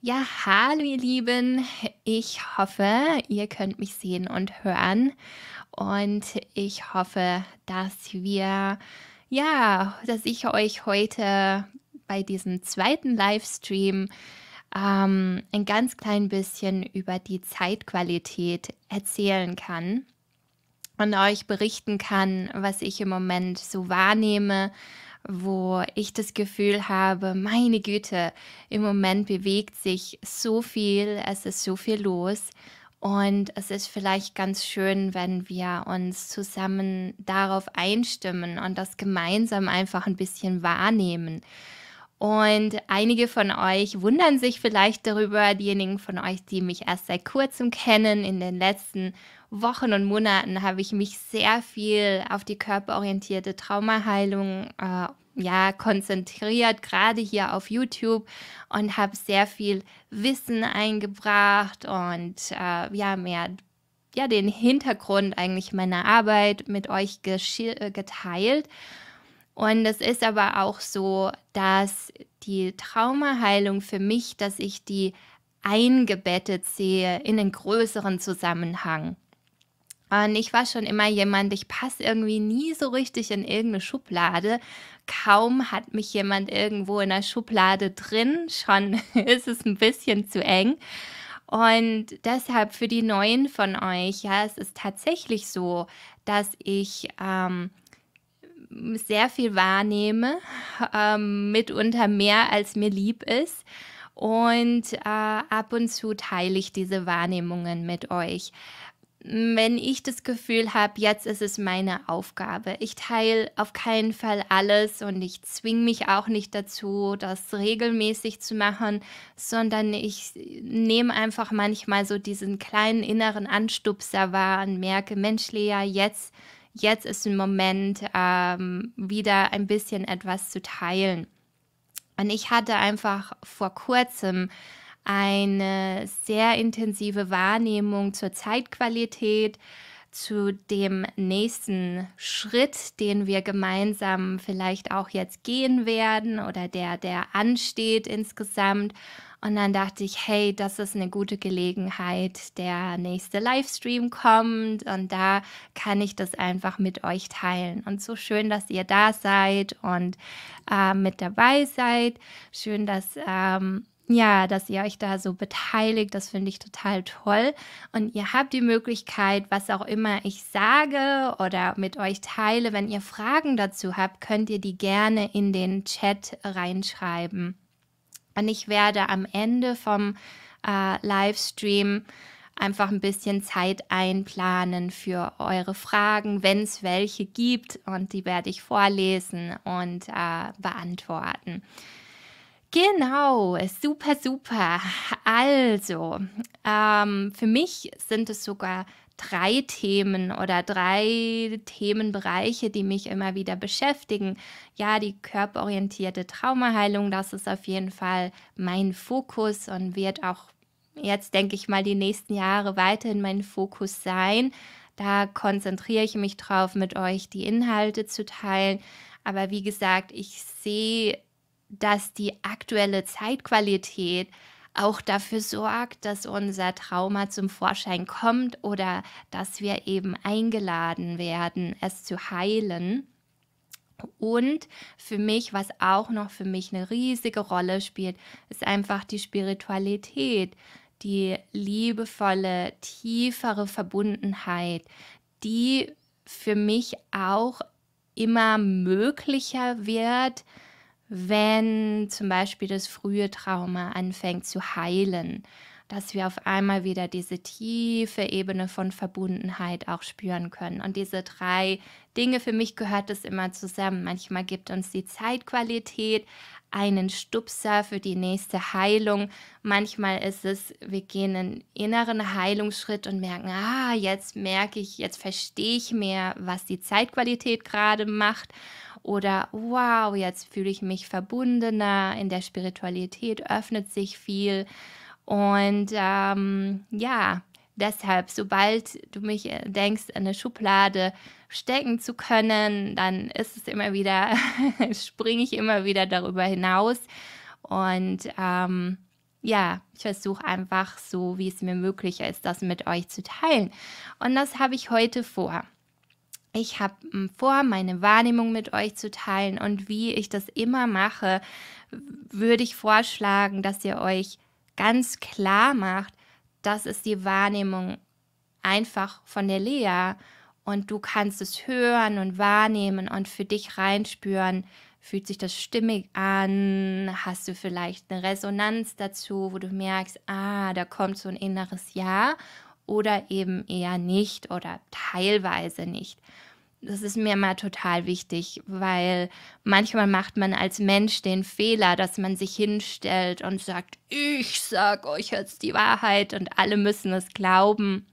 Ja, hallo ihr Lieben. Ich hoffe, ihr könnt mich sehen und hören. Und ich hoffe, dass wir, ja, dass ich euch heute bei diesem zweiten Livestream ähm, ein ganz klein bisschen über die Zeitqualität erzählen kann und euch berichten kann, was ich im Moment so wahrnehme, wo ich das Gefühl habe, meine Güte, im Moment bewegt sich so viel, es ist so viel los. Und es ist vielleicht ganz schön, wenn wir uns zusammen darauf einstimmen und das gemeinsam einfach ein bisschen wahrnehmen. Und einige von euch wundern sich vielleicht darüber, diejenigen von euch, die mich erst seit kurzem kennen. In den letzten Wochen und Monaten habe ich mich sehr viel auf die körperorientierte Traumaheilung äh, ja, konzentriert, gerade hier auf YouTube und habe sehr viel Wissen eingebracht und äh, ja, mehr ja, den Hintergrund eigentlich meiner Arbeit mit euch äh, geteilt. Und es ist aber auch so, dass die Traumaheilung für mich, dass ich die eingebettet sehe in einen größeren Zusammenhang. Und ich war schon immer jemand, ich passe irgendwie nie so richtig in irgendeine Schublade. Kaum hat mich jemand irgendwo in der Schublade drin, schon ist es ein bisschen zu eng. Und deshalb für die Neuen von euch, ja, es ist tatsächlich so, dass ich ähm, sehr viel wahrnehme, ähm, mitunter mehr als mir lieb ist. Und äh, ab und zu teile ich diese Wahrnehmungen mit euch. Wenn ich das Gefühl habe, jetzt ist es meine Aufgabe. Ich teile auf keinen Fall alles und ich zwinge mich auch nicht dazu, das regelmäßig zu machen, sondern ich nehme einfach manchmal so diesen kleinen inneren Anstupser wahr und merke, Mensch, Lea, jetzt jetzt ist ein Moment, ähm, wieder ein bisschen etwas zu teilen. Und ich hatte einfach vor kurzem eine sehr intensive Wahrnehmung zur Zeitqualität, zu dem nächsten Schritt, den wir gemeinsam vielleicht auch jetzt gehen werden oder der, der ansteht insgesamt. Und dann dachte ich, hey, das ist eine gute Gelegenheit. Der nächste Livestream kommt und da kann ich das einfach mit euch teilen. Und so schön, dass ihr da seid und äh, mit dabei seid. Schön, dass ähm, ja, dass ihr euch da so beteiligt, das finde ich total toll. Und ihr habt die Möglichkeit, was auch immer ich sage oder mit euch teile, wenn ihr Fragen dazu habt, könnt ihr die gerne in den Chat reinschreiben. Und ich werde am Ende vom äh, Livestream einfach ein bisschen Zeit einplanen für eure Fragen, wenn es welche gibt. Und die werde ich vorlesen und äh, beantworten. Genau, super, super. Also, ähm, für mich sind es sogar drei Themen oder drei Themenbereiche, die mich immer wieder beschäftigen. Ja, die körperorientierte Traumaheilung, das ist auf jeden Fall mein Fokus und wird auch jetzt, denke ich mal, die nächsten Jahre weiterhin mein Fokus sein. Da konzentriere ich mich drauf, mit euch die Inhalte zu teilen. Aber wie gesagt, ich sehe dass die aktuelle Zeitqualität auch dafür sorgt, dass unser Trauma zum Vorschein kommt oder dass wir eben eingeladen werden, es zu heilen. Und für mich, was auch noch für mich eine riesige Rolle spielt, ist einfach die Spiritualität, die liebevolle, tiefere Verbundenheit, die für mich auch immer möglicher wird, wenn zum Beispiel das frühe Trauma anfängt zu heilen, dass wir auf einmal wieder diese tiefe Ebene von Verbundenheit auch spüren können. Und diese drei Dinge, für mich gehört das immer zusammen. Manchmal gibt uns die Zeitqualität einen Stupser für die nächste Heilung. Manchmal ist es, wir gehen einen inneren Heilungsschritt und merken, ah, jetzt merke ich, jetzt verstehe ich mehr, was die Zeitqualität gerade macht. Oder wow, jetzt fühle ich mich verbundener, in der Spiritualität öffnet sich viel. Und ähm, ja, deshalb, sobald du mich äh, denkst, eine Schublade stecken zu können, dann ist es immer wieder, springe ich immer wieder darüber hinaus. Und ähm, ja, ich versuche einfach so, wie es mir möglich ist, das mit euch zu teilen. Und das habe ich heute vor. Ich habe hm, vor, meine Wahrnehmung mit euch zu teilen und wie ich das immer mache, würde ich vorschlagen, dass ihr euch ganz klar macht, das ist die Wahrnehmung einfach von der Lea und du kannst es hören und wahrnehmen und für dich reinspüren, Fühlt sich das stimmig an? Hast du vielleicht eine Resonanz dazu, wo du merkst, ah, da kommt so ein inneres Ja oder eben eher nicht oder teilweise nicht? Das ist mir immer total wichtig, weil manchmal macht man als Mensch den Fehler, dass man sich hinstellt und sagt, ich sag euch jetzt die Wahrheit und alle müssen es glauben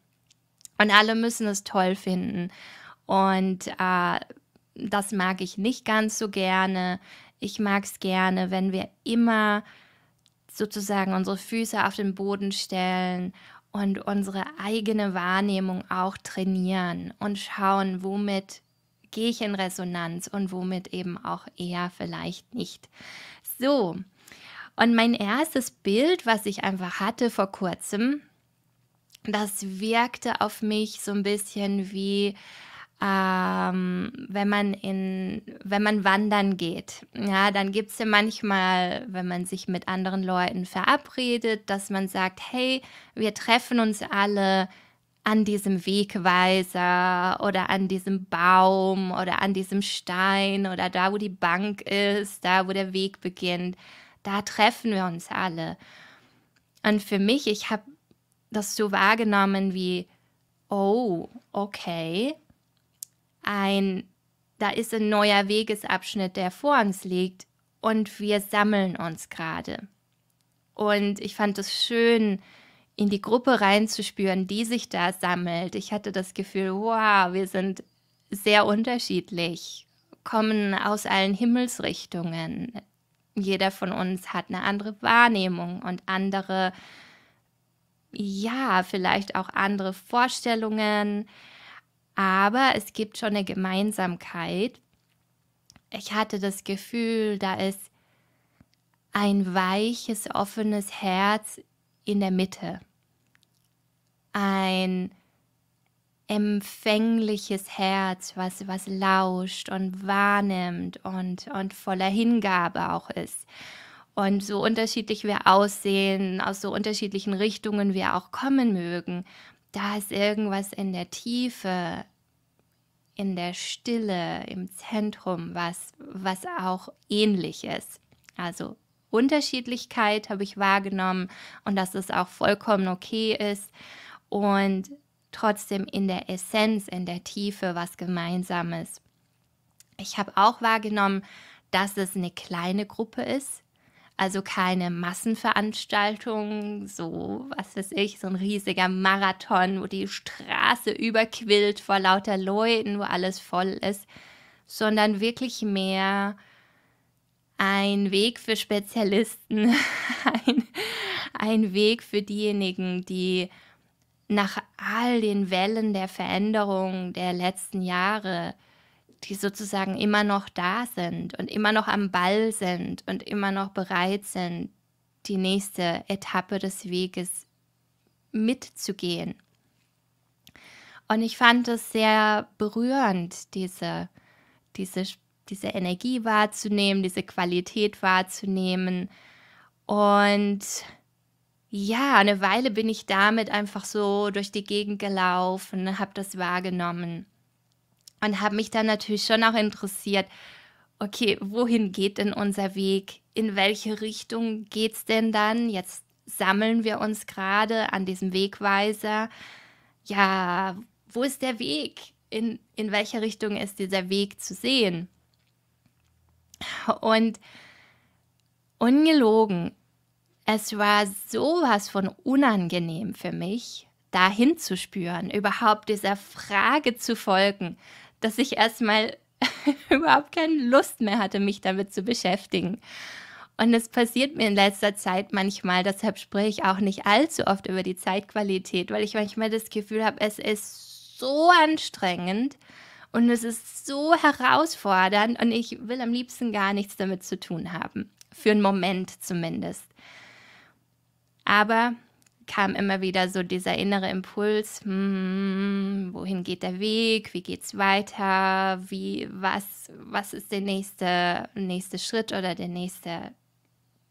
und alle müssen es toll finden. Und äh, das mag ich nicht ganz so gerne. Ich mag es gerne, wenn wir immer sozusagen unsere Füße auf den Boden stellen und unsere eigene Wahrnehmung auch trainieren und schauen, womit gehe ich in Resonanz und womit eben auch eher vielleicht nicht. So, und mein erstes Bild, was ich einfach hatte vor kurzem, das wirkte auf mich so ein bisschen wie ähm, wenn man in, wenn man wandern geht. Ja, dann gibt es ja manchmal, wenn man sich mit anderen Leuten verabredet, dass man sagt, hey, wir treffen uns alle an diesem Wegweiser oder an diesem Baum oder an diesem Stein oder da, wo die Bank ist, da, wo der Weg beginnt. Da treffen wir uns alle. Und für mich, ich habe das so wahrgenommen wie, oh, okay, ein, da ist ein neuer Wegesabschnitt, der vor uns liegt und wir sammeln uns gerade. Und ich fand es schön, in die Gruppe reinzuspüren, die sich da sammelt. Ich hatte das Gefühl, wow, wir sind sehr unterschiedlich, kommen aus allen Himmelsrichtungen. Jeder von uns hat eine andere Wahrnehmung und andere, ja, vielleicht auch andere Vorstellungen, aber es gibt schon eine Gemeinsamkeit. Ich hatte das Gefühl, da ist ein weiches, offenes Herz in der Mitte. Ein empfängliches Herz, was, was lauscht und wahrnimmt und, und voller Hingabe auch ist. Und so unterschiedlich wir aussehen, aus so unterschiedlichen Richtungen wir auch kommen mögen, da ist irgendwas in der Tiefe, in der Stille, im Zentrum, was, was auch ähnlich ist. Also Unterschiedlichkeit habe ich wahrgenommen und dass es auch vollkommen okay ist und trotzdem in der Essenz, in der Tiefe was Gemeinsames. Ich habe auch wahrgenommen, dass es eine kleine Gruppe ist, also keine Massenveranstaltung, so was weiß ich, so ein riesiger Marathon, wo die Straße überquillt vor lauter Leuten, wo alles voll ist, sondern wirklich mehr ein Weg für Spezialisten, ein, ein Weg für diejenigen, die nach all den Wellen der Veränderung der letzten Jahre die sozusagen immer noch da sind und immer noch am Ball sind und immer noch bereit sind, die nächste Etappe des Weges mitzugehen. Und ich fand es sehr berührend, diese, diese, diese Energie wahrzunehmen, diese Qualität wahrzunehmen. Und ja, eine Weile bin ich damit einfach so durch die Gegend gelaufen, habe das wahrgenommen und habe mich dann natürlich schon auch interessiert, okay, wohin geht denn unser Weg? In welche Richtung geht es denn dann? Jetzt sammeln wir uns gerade an diesem Wegweiser. Ja, wo ist der Weg? In, in welcher Richtung ist dieser Weg zu sehen? Und ungelogen, es war sowas von unangenehm für mich, dahin zu spüren, überhaupt dieser Frage zu folgen, dass ich erstmal überhaupt keine Lust mehr hatte, mich damit zu beschäftigen. Und es passiert mir in letzter Zeit manchmal, deshalb spreche ich auch nicht allzu oft über die Zeitqualität, weil ich manchmal das Gefühl habe, es ist so anstrengend und es ist so herausfordernd und ich will am liebsten gar nichts damit zu tun haben. Für einen Moment zumindest. Aber kam immer wieder so dieser innere Impuls, hm, wohin geht der Weg, wie geht es weiter, wie, was, was ist der nächste, nächste Schritt oder der nächste,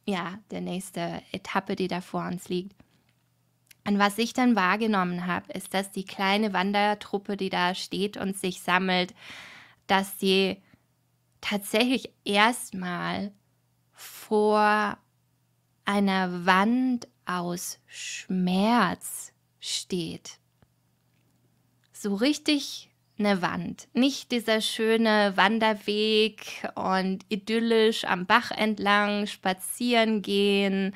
ja, der nächste Etappe, die da vor uns liegt. Und was ich dann wahrgenommen habe, ist, dass die kleine Wandertruppe, die da steht und sich sammelt, dass sie tatsächlich erstmal vor einer Wand aus Schmerz steht. So richtig eine Wand. Nicht dieser schöne Wanderweg und idyllisch am Bach entlang spazieren gehen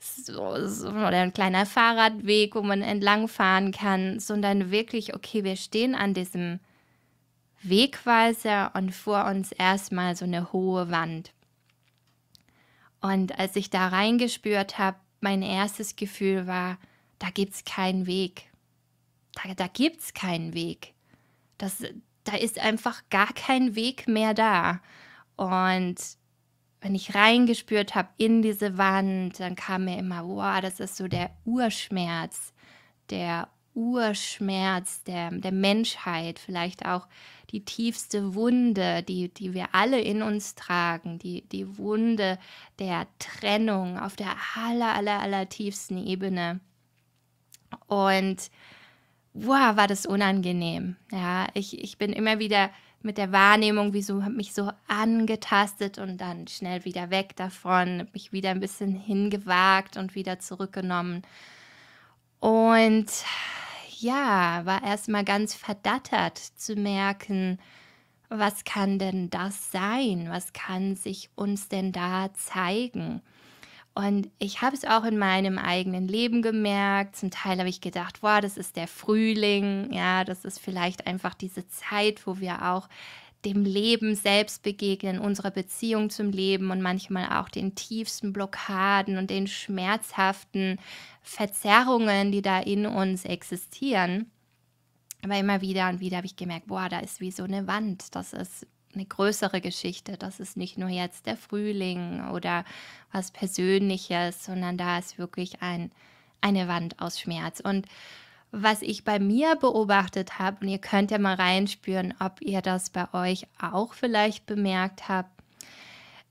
so, so, oder ein kleiner Fahrradweg, wo man entlang fahren kann, sondern wirklich, okay, wir stehen an diesem Wegweiser und vor uns erstmal so eine hohe Wand. Und als ich da reingespürt habe, mein erstes Gefühl war, da gibt es keinen Weg. Da, da gibt es keinen Weg. Das, da ist einfach gar kein Weg mehr da. Und wenn ich reingespürt habe in diese Wand, dann kam mir immer, wow, das ist so der Urschmerz, der Urschmerz der, der Menschheit, vielleicht auch die tiefste Wunde, die, die wir alle in uns tragen, die, die Wunde der Trennung auf der aller, aller, aller tiefsten Ebene. Und wow, war das unangenehm. Ja, ich, ich bin immer wieder mit der Wahrnehmung, wie so, habe mich so angetastet und dann schnell wieder weg davon, mich wieder ein bisschen hingewagt und wieder zurückgenommen. Und ja, war erstmal ganz verdattert zu merken, was kann denn das sein? Was kann sich uns denn da zeigen? Und ich habe es auch in meinem eigenen Leben gemerkt. Zum Teil habe ich gedacht, wow, das ist der Frühling. Ja, das ist vielleicht einfach diese Zeit, wo wir auch dem Leben selbst begegnen, unserer Beziehung zum Leben und manchmal auch den tiefsten Blockaden und den schmerzhaften Verzerrungen, die da in uns existieren. Aber immer wieder und wieder habe ich gemerkt, boah, da ist wie so eine Wand. Das ist eine größere Geschichte. Das ist nicht nur jetzt der Frühling oder was Persönliches, sondern da ist wirklich ein, eine Wand aus Schmerz. Und was ich bei mir beobachtet habe, und ihr könnt ja mal reinspüren, ob ihr das bei euch auch vielleicht bemerkt habt,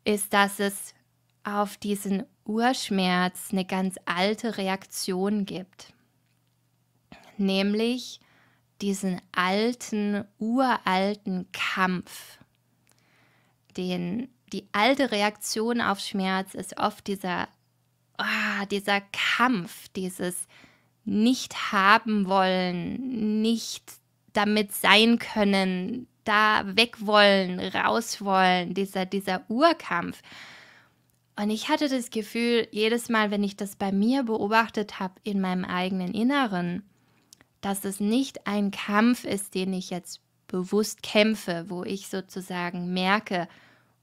ist, dass es auf diesen Urschmerz eine ganz alte Reaktion gibt. Nämlich diesen alten, uralten Kampf den, die alte Reaktion auf Schmerz ist oft dieser, oh, dieser Kampf, dieses nicht haben wollen, nicht damit sein können, da weg wollen, raus wollen, dieser, dieser Urkampf. Und ich hatte das Gefühl, jedes Mal, wenn ich das bei mir beobachtet habe in meinem eigenen Inneren, dass es nicht ein Kampf ist, den ich jetzt bewusst kämpfe, wo ich sozusagen merke,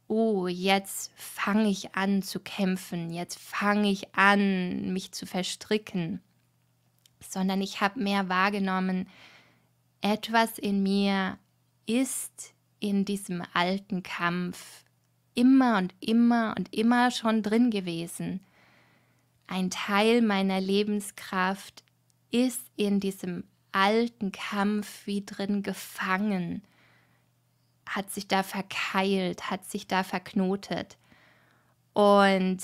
oh, jetzt fange ich an zu kämpfen, jetzt fange ich an, mich zu verstricken, sondern ich habe mehr wahrgenommen, etwas in mir ist in diesem alten Kampf immer und immer und immer schon drin gewesen. Ein Teil meiner Lebenskraft ist in diesem alten Kampf wie drin gefangen hat sich da verkeilt, hat sich da verknotet. Und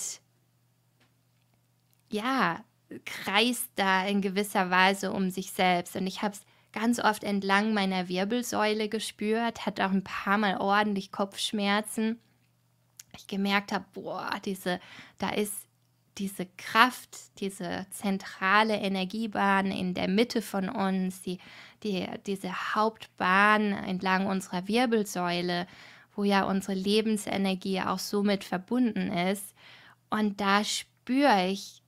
ja, kreist da in gewisser Weise um sich selbst. Und ich habe es ganz oft entlang meiner Wirbelsäule gespürt, hatte auch ein paar Mal ordentlich Kopfschmerzen. Ich gemerkt habe, boah, diese, da ist diese Kraft, diese zentrale Energiebahn in der Mitte von uns, die, die, diese Hauptbahn entlang unserer Wirbelsäule, wo ja unsere Lebensenergie auch somit verbunden ist. Und da spüre ich,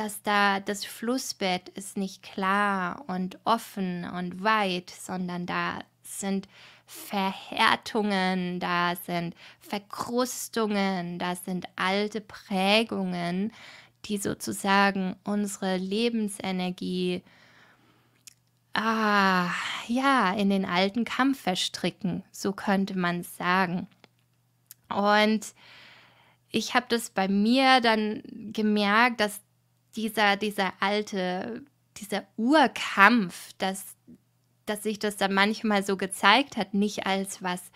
dass da das Flussbett ist nicht klar und offen und weit, sondern da sind Verhärtungen, da sind Verkrustungen, da sind alte Prägungen, die sozusagen unsere Lebensenergie ah, ja, in den alten Kampf verstricken, so könnte man sagen. Und ich habe das bei mir dann gemerkt, dass dieser, dieser alte, dieser Urkampf, dass, dass sich das dann manchmal so gezeigt hat, nicht als was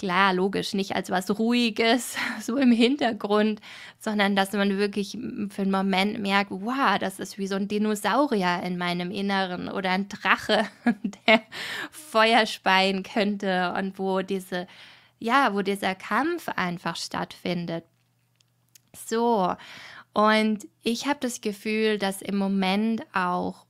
klar, logisch, nicht als was Ruhiges, so im Hintergrund, sondern dass man wirklich für einen Moment merkt, wow, das ist wie so ein Dinosaurier in meinem Inneren oder ein Drache, der Feuer speien könnte und wo diese, ja, wo dieser Kampf einfach stattfindet. So, und ich habe das Gefühl, dass im Moment auch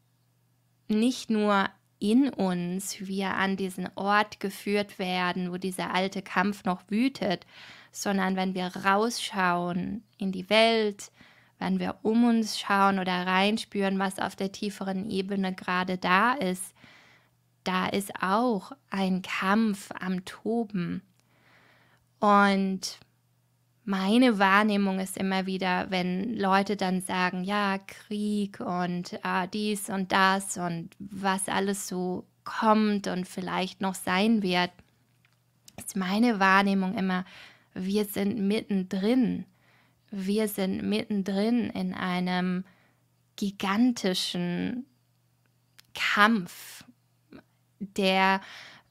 nicht nur in uns wir an diesen Ort geführt werden, wo dieser alte Kampf noch wütet, sondern wenn wir rausschauen in die Welt, wenn wir um uns schauen oder reinspüren, was auf der tieferen Ebene gerade da ist, da ist auch ein Kampf am Toben. Und meine Wahrnehmung ist immer wieder, wenn Leute dann sagen, ja, Krieg und ah, dies und das und was alles so kommt und vielleicht noch sein wird, ist meine Wahrnehmung immer, wir sind mittendrin. Wir sind mittendrin in einem gigantischen Kampf, der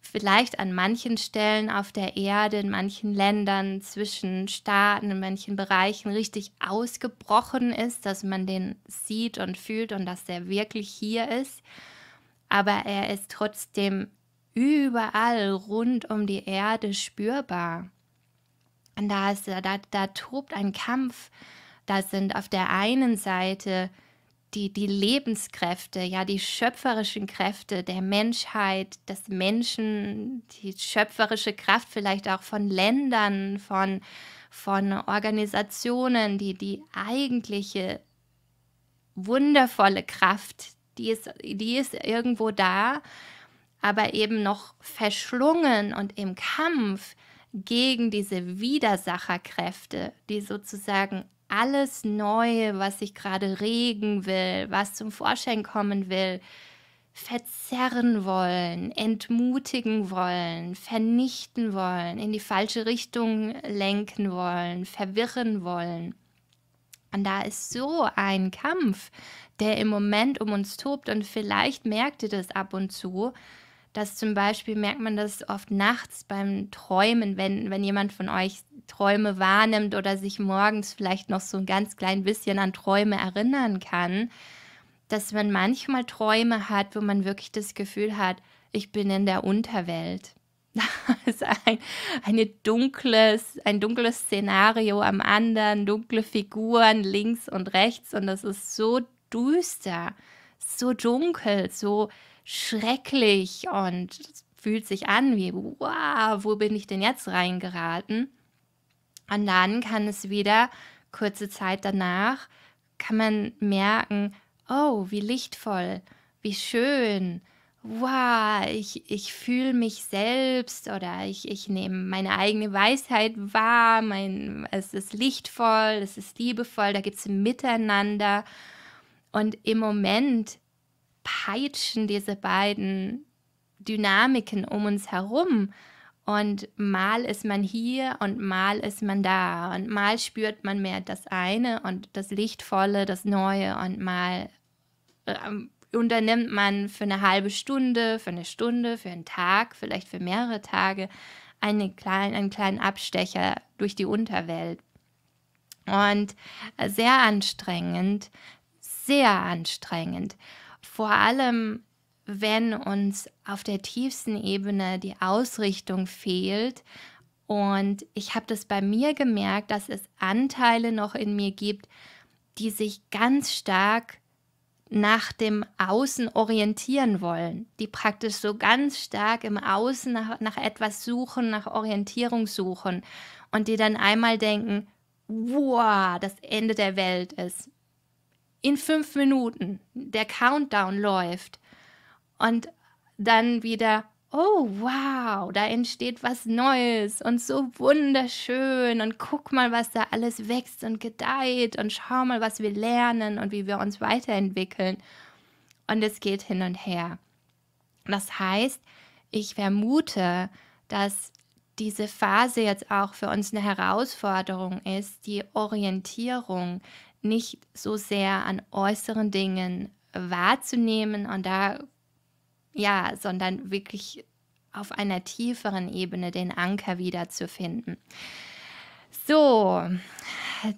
vielleicht an manchen Stellen auf der Erde, in manchen Ländern, zwischen Staaten, in manchen Bereichen richtig ausgebrochen ist, dass man den sieht und fühlt und dass er wirklich hier ist. Aber er ist trotzdem überall rund um die Erde spürbar. Und da, ist, da, da tobt ein Kampf. Da sind auf der einen Seite die, die Lebenskräfte, ja, die schöpferischen Kräfte der Menschheit, des Menschen, die schöpferische Kraft vielleicht auch von Ländern, von, von Organisationen, die, die eigentliche wundervolle Kraft, die ist, die ist irgendwo da, aber eben noch verschlungen und im Kampf gegen diese Widersacherkräfte, die sozusagen alles Neue, was sich gerade regen will, was zum Vorschein kommen will, verzerren wollen, entmutigen wollen, vernichten wollen, in die falsche Richtung lenken wollen, verwirren wollen. Und da ist so ein Kampf, der im Moment um uns tobt und vielleicht merkt ihr das ab und zu, dass zum Beispiel merkt man das oft nachts beim Träumen, wenn, wenn jemand von euch Träume wahrnimmt oder sich morgens vielleicht noch so ein ganz klein bisschen an Träume erinnern kann, dass man manchmal Träume hat, wo man wirklich das Gefühl hat, ich bin in der Unterwelt. Das ist ein, eine dunkles, ein dunkles Szenario am anderen, dunkle Figuren links und rechts und das ist so düster, so dunkel, so schrecklich und fühlt sich an wie, wow, wo bin ich denn jetzt reingeraten? Und dann kann es wieder, kurze Zeit danach, kann man merken, oh, wie lichtvoll, wie schön, wow, ich, ich fühle mich selbst oder ich, ich nehme meine eigene Weisheit wahr, mein, es ist lichtvoll, es ist liebevoll, da gibt es Miteinander. Und im Moment peitschen diese beiden Dynamiken um uns herum. Und mal ist man hier und mal ist man da. Und mal spürt man mehr das eine und das Lichtvolle, das Neue. Und mal äh, unternimmt man für eine halbe Stunde, für eine Stunde, für einen Tag, vielleicht für mehrere Tage eine klein, einen kleinen Abstecher durch die Unterwelt. Und äh, sehr anstrengend, sehr anstrengend. Vor allem, wenn uns auf der tiefsten Ebene die Ausrichtung fehlt. Und ich habe das bei mir gemerkt, dass es Anteile noch in mir gibt, die sich ganz stark nach dem Außen orientieren wollen, die praktisch so ganz stark im Außen nach, nach etwas suchen, nach Orientierung suchen und die dann einmal denken, wow, das Ende der Welt ist in fünf Minuten der Countdown läuft und dann wieder, oh wow, da entsteht was Neues und so wunderschön und guck mal, was da alles wächst und gedeiht und schau mal, was wir lernen und wie wir uns weiterentwickeln. Und es geht hin und her. Das heißt, ich vermute, dass diese Phase jetzt auch für uns eine Herausforderung ist, die Orientierung, nicht so sehr an äußeren Dingen wahrzunehmen und da, ja, sondern wirklich auf einer tieferen Ebene den Anker wiederzufinden. So,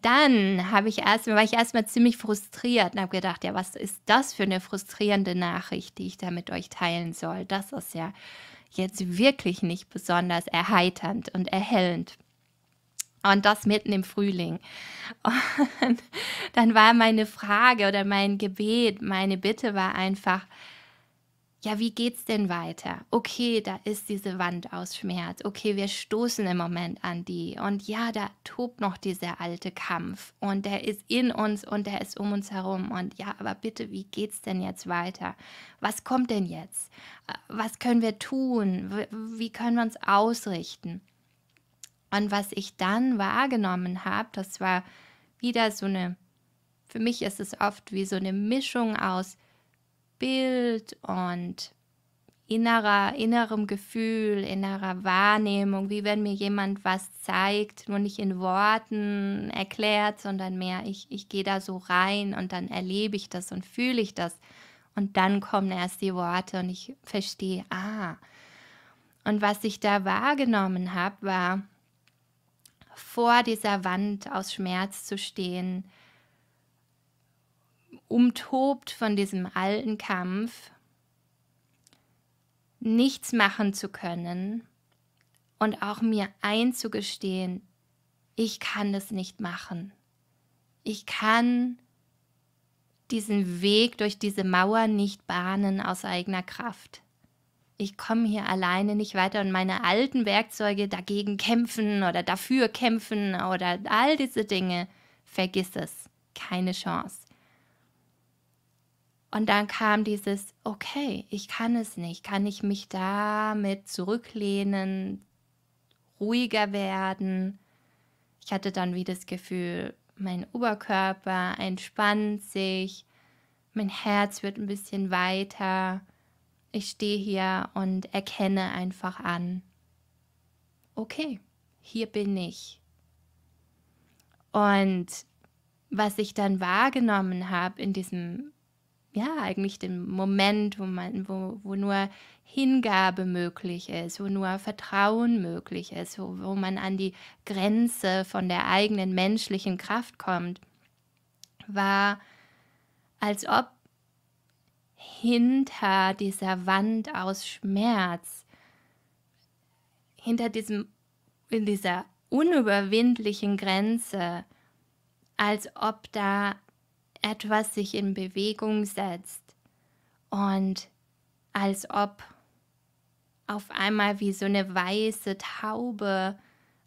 dann habe ich erst, war ich erstmal ziemlich frustriert und habe gedacht, ja, was ist das für eine frustrierende Nachricht, die ich da mit euch teilen soll? Das ist ja jetzt wirklich nicht besonders erheiternd und erhellend. Und das mitten im Frühling. Und dann war meine Frage oder mein Gebet, meine Bitte war einfach, ja, wie geht's denn weiter? Okay, da ist diese Wand aus Schmerz. Okay, wir stoßen im Moment an die. Und ja, da tobt noch dieser alte Kampf. Und der ist in uns und der ist um uns herum. Und ja, aber bitte, wie geht's denn jetzt weiter? Was kommt denn jetzt? Äh, was können wir tun? Wie können wir uns ausrichten? Und was ich dann wahrgenommen habe, das war wieder so eine, für mich ist es oft wie so eine Mischung aus Bild und innerer, innerem Gefühl, innerer Wahrnehmung, wie wenn mir jemand was zeigt, nur nicht in Worten erklärt, sondern mehr, ich, ich gehe da so rein und dann erlebe ich das und fühle ich das. Und dann kommen erst die Worte und ich verstehe, ah. Und was ich da wahrgenommen habe, war, vor dieser Wand aus Schmerz zu stehen, umtobt von diesem alten Kampf, nichts machen zu können und auch mir einzugestehen, ich kann das nicht machen. Ich kann diesen Weg durch diese Mauer nicht bahnen aus eigener Kraft. Ich komme hier alleine nicht weiter und meine alten Werkzeuge dagegen kämpfen oder dafür kämpfen oder all diese Dinge, vergiss es. Keine Chance. Und dann kam dieses, okay, ich kann es nicht. Kann ich mich damit zurücklehnen, ruhiger werden? Ich hatte dann wie das Gefühl, mein Oberkörper entspannt sich, mein Herz wird ein bisschen weiter. Ich stehe hier und erkenne einfach an, okay, hier bin ich. Und was ich dann wahrgenommen habe in diesem ja, eigentlich den Moment, wo man, wo, wo nur Hingabe möglich ist, wo nur Vertrauen möglich ist, wo, wo man an die Grenze von der eigenen menschlichen Kraft kommt, war, als ob hinter dieser Wand aus Schmerz, hinter diesem, in dieser unüberwindlichen Grenze, als ob da etwas sich in Bewegung setzt und als ob auf einmal wie so eine weiße Taube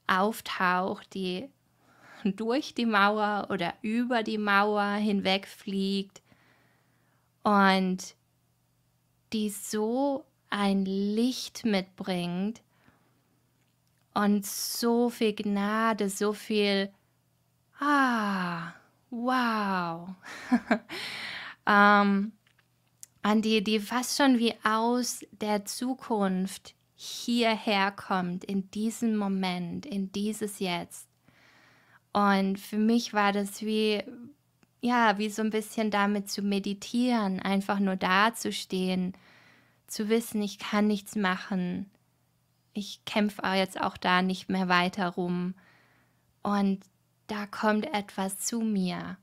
auftaucht, die durch die Mauer oder über die Mauer hinweg fliegt und die so ein Licht mitbringt und so viel Gnade, so viel Ah, Wow. ähm, an die, die fast schon wie aus der Zukunft hierher kommt, in diesem Moment, in dieses Jetzt. Und für mich war das wie, ja, wie so ein bisschen damit zu meditieren, einfach nur dazustehen, zu wissen, ich kann nichts machen. Ich kämpfe jetzt auch da nicht mehr weiter rum. Und da kommt etwas zu mir.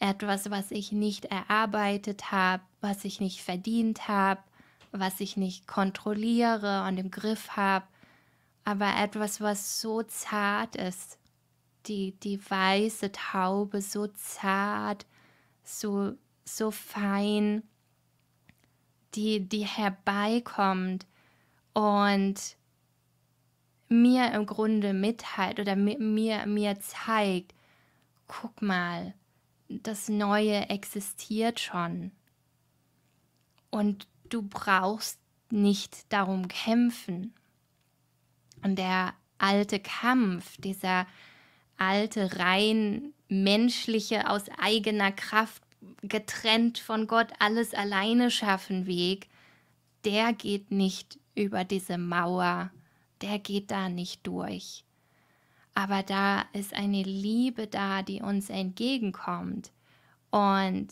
Etwas, was ich nicht erarbeitet habe, was ich nicht verdient habe, was ich nicht kontrolliere und im Griff habe, aber etwas, was so zart ist. Die, die weiße Taube, so zart, so, so fein, die, die herbeikommt und mir im Grunde mitteilt oder mir, mir zeigt, guck mal, das Neue existiert schon. Und du brauchst nicht darum kämpfen. Und der alte Kampf, dieser alte, rein menschliche, aus eigener Kraft getrennt von Gott alles alleine schaffen Weg, der geht nicht über diese Mauer der geht da nicht durch. aber da ist eine Liebe da, die uns entgegenkommt. Und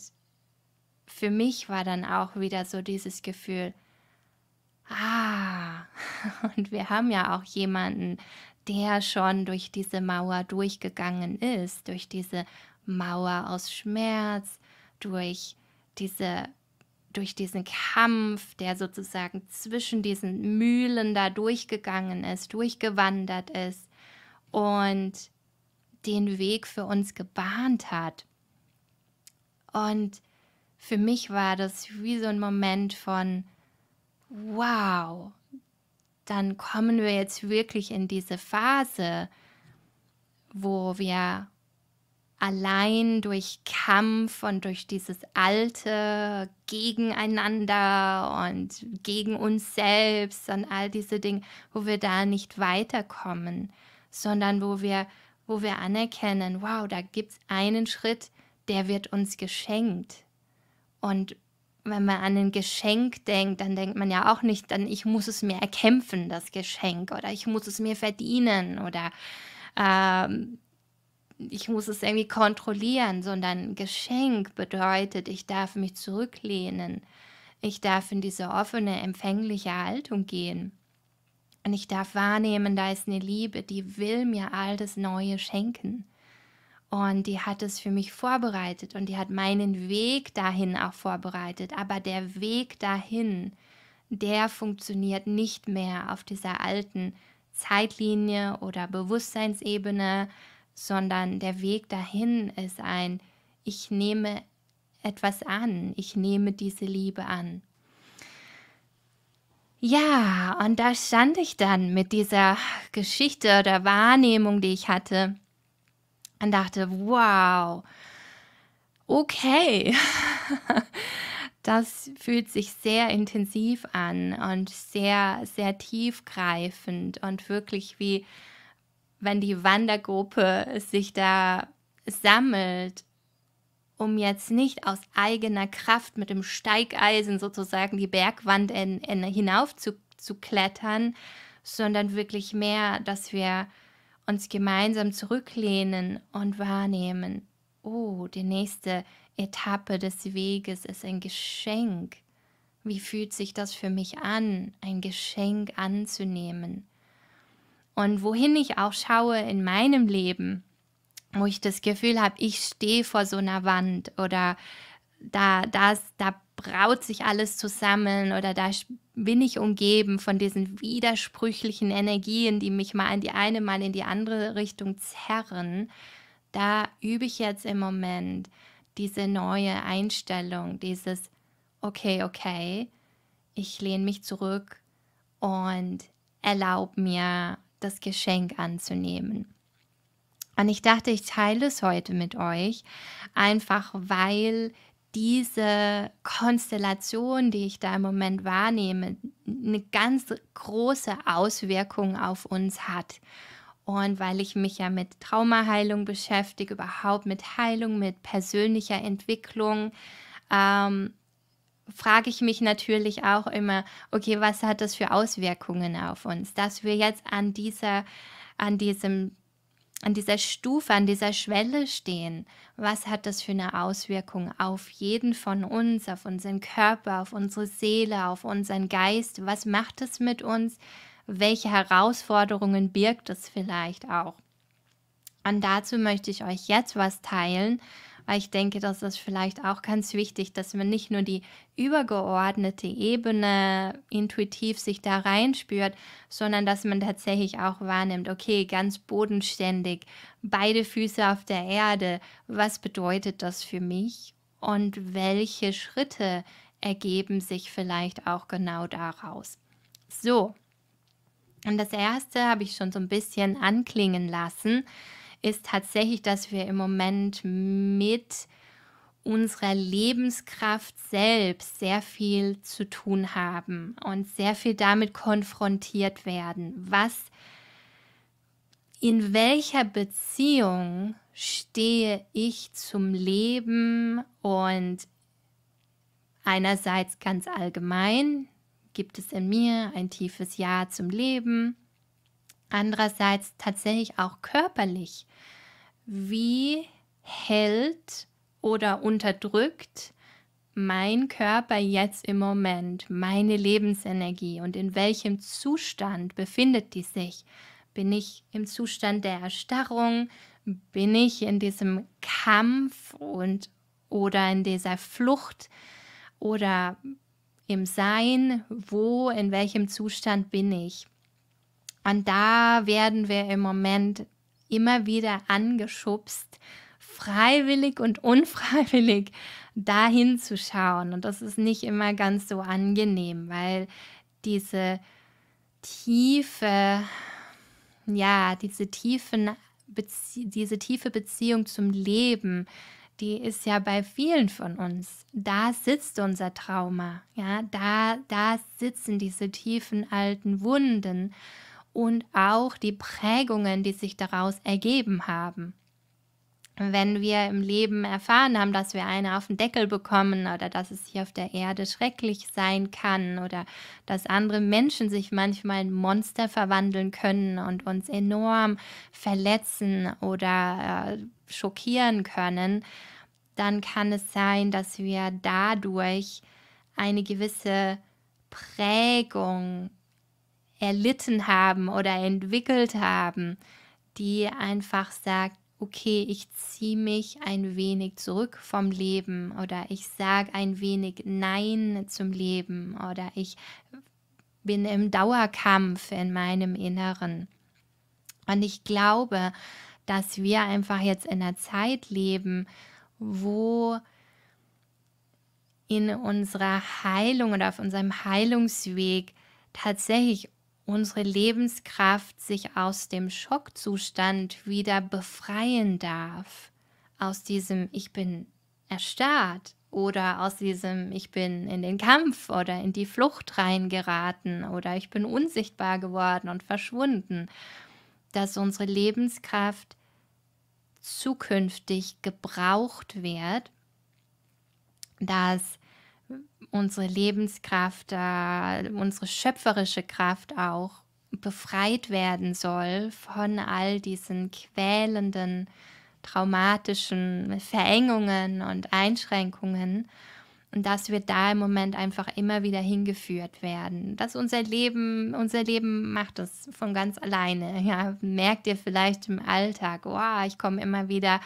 für mich war dann auch wieder so dieses Gefühl, ah, und wir haben ja auch jemanden, der schon durch diese Mauer durchgegangen ist, durch diese Mauer aus Schmerz, durch diese durch diesen Kampf, der sozusagen zwischen diesen Mühlen da durchgegangen ist, durchgewandert ist und den Weg für uns gebahnt hat. Und für mich war das wie so ein Moment von, wow, dann kommen wir jetzt wirklich in diese Phase, wo wir allein durch Kampf und durch dieses alte Gegeneinander und gegen uns selbst und all diese Dinge, wo wir da nicht weiterkommen, sondern wo wir, wo wir anerkennen, wow, da gibt es einen Schritt, der wird uns geschenkt. Und wenn man an ein Geschenk denkt, dann denkt man ja auch nicht, dann ich muss es mir erkämpfen, das Geschenk, oder ich muss es mir verdienen, oder ähm, ich muss es irgendwie kontrollieren, sondern Geschenk bedeutet, ich darf mich zurücklehnen, ich darf in diese offene, empfängliche Haltung gehen. Und ich darf wahrnehmen, da ist eine Liebe, die will mir all das Neue schenken. Und die hat es für mich vorbereitet und die hat meinen Weg dahin auch vorbereitet. Aber der Weg dahin, der funktioniert nicht mehr auf dieser alten Zeitlinie oder Bewusstseinsebene, sondern der Weg dahin ist ein, ich nehme etwas an, ich nehme diese Liebe an. Ja, und da stand ich dann mit dieser Geschichte oder Wahrnehmung, die ich hatte und dachte, wow, okay, das fühlt sich sehr intensiv an und sehr, sehr tiefgreifend und wirklich wie wenn die Wandergruppe sich da sammelt, um jetzt nicht aus eigener Kraft mit dem Steigeisen sozusagen die Bergwand in, in, hinauf zu, zu klettern, sondern wirklich mehr, dass wir uns gemeinsam zurücklehnen und wahrnehmen, oh, die nächste Etappe des Weges ist ein Geschenk. Wie fühlt sich das für mich an, ein Geschenk anzunehmen? Und wohin ich auch schaue in meinem Leben, wo ich das Gefühl habe, ich stehe vor so einer Wand oder da, das, da braut sich alles zusammen oder da bin ich umgeben von diesen widersprüchlichen Energien, die mich mal in die eine, mal in die andere Richtung zerren, da übe ich jetzt im Moment diese neue Einstellung, dieses, okay, okay, ich lehne mich zurück und erlaube mir, das Geschenk anzunehmen. Und ich dachte, ich teile es heute mit euch, einfach weil diese Konstellation, die ich da im Moment wahrnehme, eine ganz große Auswirkung auf uns hat. Und weil ich mich ja mit Traumaheilung beschäftige, überhaupt mit Heilung, mit persönlicher Entwicklung, ähm, frage ich mich natürlich auch immer, okay, was hat das für Auswirkungen auf uns, dass wir jetzt an dieser, an diesem an dieser Stufe, an dieser Schwelle stehen, was hat das für eine Auswirkung auf jeden von uns, auf unseren Körper, auf unsere Seele, auf unseren Geist? Was macht es mit uns? Welche Herausforderungen birgt es vielleicht auch? Und dazu möchte ich euch jetzt was teilen, weil ich denke, das ist vielleicht auch ganz wichtig, dass man nicht nur die übergeordnete Ebene intuitiv sich da reinspürt, sondern dass man tatsächlich auch wahrnimmt, okay, ganz bodenständig, beide Füße auf der Erde, was bedeutet das für mich und welche Schritte ergeben sich vielleicht auch genau daraus. So, und das erste habe ich schon so ein bisschen anklingen lassen ist tatsächlich, dass wir im Moment mit unserer Lebenskraft selbst sehr viel zu tun haben und sehr viel damit konfrontiert werden. Was, in welcher Beziehung stehe ich zum Leben und einerseits ganz allgemein gibt es in mir ein tiefes Ja zum Leben andererseits tatsächlich auch körperlich. Wie hält oder unterdrückt mein Körper jetzt im Moment, meine Lebensenergie und in welchem Zustand befindet die sich? Bin ich im Zustand der Erstarrung? Bin ich in diesem Kampf und oder in dieser Flucht oder im Sein? Wo, in welchem Zustand bin ich? Und da werden wir im Moment immer wieder angeschubst, freiwillig und unfreiwillig dahin zu schauen. Und das ist nicht immer ganz so angenehm, weil diese tiefe, ja, diese tiefen Bezie diese tiefe Beziehung zum Leben, die ist ja bei vielen von uns. Da sitzt unser Trauma, ja, da, da sitzen diese tiefen alten Wunden und auch die Prägungen, die sich daraus ergeben haben. Wenn wir im Leben erfahren haben, dass wir eine auf den Deckel bekommen oder dass es hier auf der Erde schrecklich sein kann oder dass andere Menschen sich manchmal in Monster verwandeln können und uns enorm verletzen oder äh, schockieren können, dann kann es sein, dass wir dadurch eine gewisse Prägung erlitten haben oder entwickelt haben, die einfach sagt, okay, ich ziehe mich ein wenig zurück vom Leben oder ich sage ein wenig Nein zum Leben oder ich bin im Dauerkampf in meinem Inneren. Und ich glaube, dass wir einfach jetzt in einer Zeit leben, wo in unserer Heilung oder auf unserem Heilungsweg tatsächlich unsere Lebenskraft sich aus dem Schockzustand wieder befreien darf, aus diesem Ich bin erstarrt oder aus diesem Ich bin in den Kampf oder in die Flucht reingeraten oder ich bin unsichtbar geworden und verschwunden, dass unsere Lebenskraft zukünftig gebraucht wird, dass unsere Lebenskraft, äh, unsere schöpferische Kraft auch befreit werden soll von all diesen quälenden, traumatischen Verengungen und Einschränkungen und dass wir da im Moment einfach immer wieder hingeführt werden. Dass unser Leben, unser Leben macht das von ganz alleine. Ja, merkt ihr vielleicht im Alltag, oh, ich komme immer wieder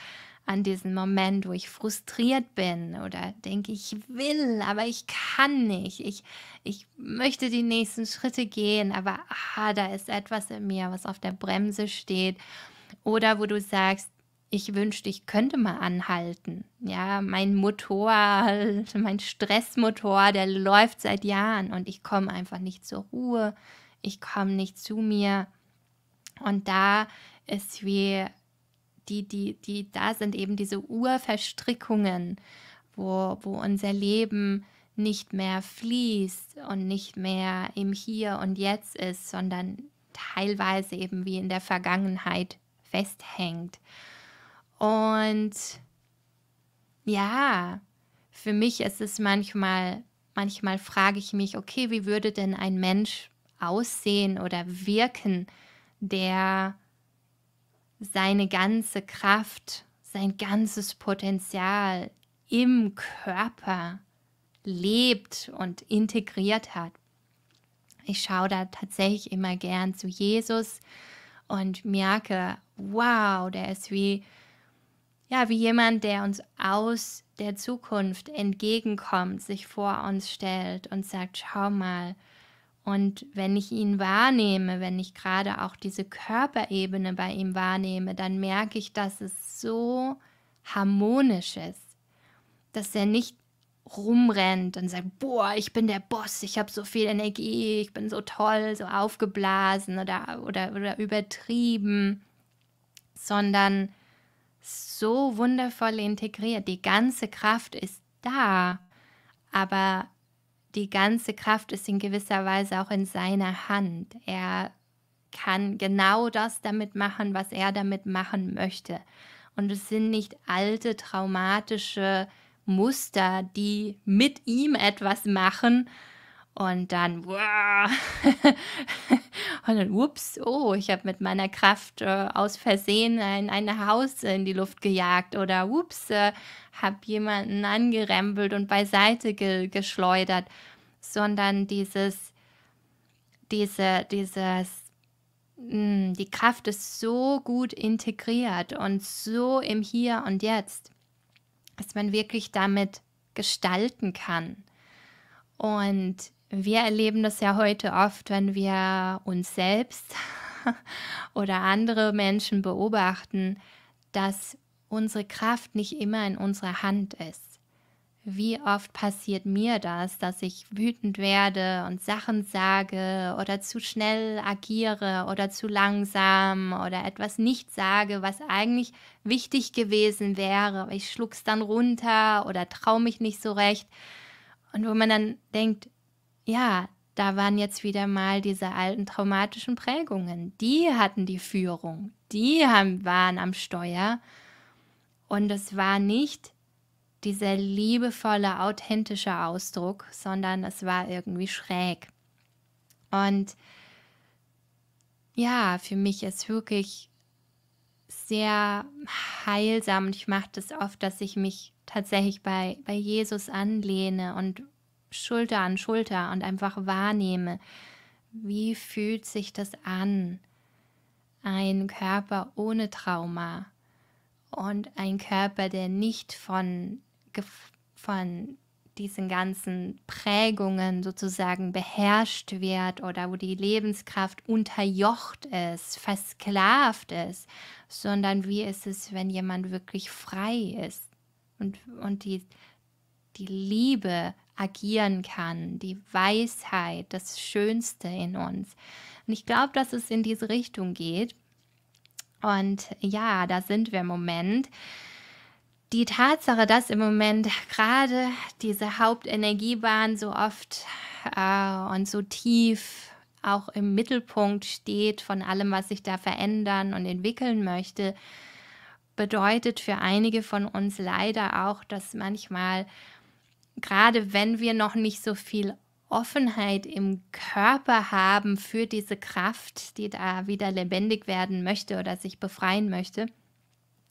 an diesen Moment, wo ich frustriert bin oder denke, ich will, aber ich kann nicht. Ich, ich möchte die nächsten Schritte gehen, aber ah, da ist etwas in mir, was auf der Bremse steht. Oder wo du sagst, ich wünschte, ich könnte mal anhalten. Ja, mein Motor, mein Stressmotor, der läuft seit Jahren und ich komme einfach nicht zur Ruhe. Ich komme nicht zu mir. Und da ist wie die, die, die da sind, eben diese Urverstrickungen, wo, wo unser Leben nicht mehr fließt und nicht mehr im Hier und Jetzt ist, sondern teilweise eben wie in der Vergangenheit festhängt. Und ja, für mich ist es manchmal, manchmal frage ich mich, okay, wie würde denn ein Mensch aussehen oder wirken, der seine ganze Kraft, sein ganzes Potenzial im Körper lebt und integriert hat. Ich schaue da tatsächlich immer gern zu Jesus und merke, wow, der ist wie, ja, wie jemand, der uns aus der Zukunft entgegenkommt, sich vor uns stellt und sagt, schau mal, und wenn ich ihn wahrnehme, wenn ich gerade auch diese Körperebene bei ihm wahrnehme, dann merke ich, dass es so harmonisch ist, dass er nicht rumrennt und sagt, boah, ich bin der Boss, ich habe so viel Energie, ich bin so toll, so aufgeblasen oder, oder, oder übertrieben, sondern so wundervoll integriert. Die ganze Kraft ist da, aber die ganze Kraft ist in gewisser Weise auch in seiner Hand. Er kann genau das damit machen, was er damit machen möchte. Und es sind nicht alte, traumatische Muster, die mit ihm etwas machen und dann, wow, und dann, ups, oh, ich habe mit meiner Kraft äh, aus Versehen ein, ein Haus in die Luft gejagt oder ups, äh, habe jemanden angerempelt und beiseite ge geschleudert, sondern dieses, diese, dieses, mh, hm, die Kraft ist so gut integriert und so im Hier und Jetzt, dass man wirklich damit gestalten kann. Und wir erleben das ja heute oft, wenn wir uns selbst oder andere Menschen beobachten, dass unsere Kraft nicht immer in unserer Hand ist. Wie oft passiert mir das, dass ich wütend werde und Sachen sage oder zu schnell agiere oder zu langsam oder etwas nicht sage, was eigentlich wichtig gewesen wäre, ich schluck's dann runter oder traue mich nicht so recht. Und wo man dann denkt, ja, da waren jetzt wieder mal diese alten traumatischen Prägungen. Die hatten die Führung, die haben, waren am Steuer. Und es war nicht dieser liebevolle, authentische Ausdruck, sondern es war irgendwie schräg. Und ja, für mich ist wirklich sehr heilsam und ich mache das oft, dass ich mich tatsächlich bei, bei Jesus anlehne und Schulter an Schulter und einfach wahrnehme, wie fühlt sich das an, ein Körper ohne Trauma und ein Körper, der nicht von, von diesen ganzen Prägungen sozusagen beherrscht wird oder wo die Lebenskraft unterjocht ist, versklavt ist, sondern wie ist es, wenn jemand wirklich frei ist und, und die, die Liebe agieren kann, die Weisheit, das Schönste in uns. Und ich glaube, dass es in diese Richtung geht. Und ja, da sind wir im Moment. Die Tatsache, dass im Moment gerade diese Hauptenergiebahn so oft äh, und so tief auch im Mittelpunkt steht von allem, was sich da verändern und entwickeln möchte, bedeutet für einige von uns leider auch, dass manchmal gerade wenn wir noch nicht so viel Offenheit im Körper haben für diese Kraft, die da wieder lebendig werden möchte oder sich befreien möchte.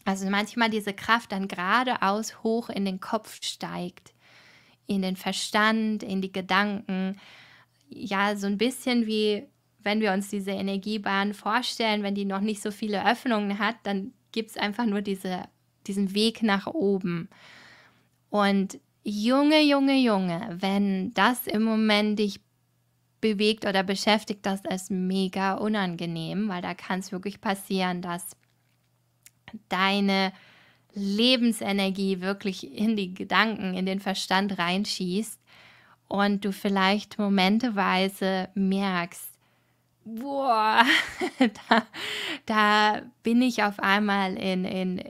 Also manchmal diese Kraft dann geradeaus hoch in den Kopf steigt, in den Verstand, in die Gedanken. Ja, so ein bisschen wie wenn wir uns diese Energiebahn vorstellen, wenn die noch nicht so viele Öffnungen hat, dann gibt es einfach nur diese, diesen Weg nach oben. Und Junge, Junge, Junge, wenn das im Moment dich bewegt oder beschäftigt, das ist mega unangenehm, weil da kann es wirklich passieren, dass deine Lebensenergie wirklich in die Gedanken, in den Verstand reinschießt und du vielleicht momenteweise merkst, boah, da, da bin ich auf einmal in, in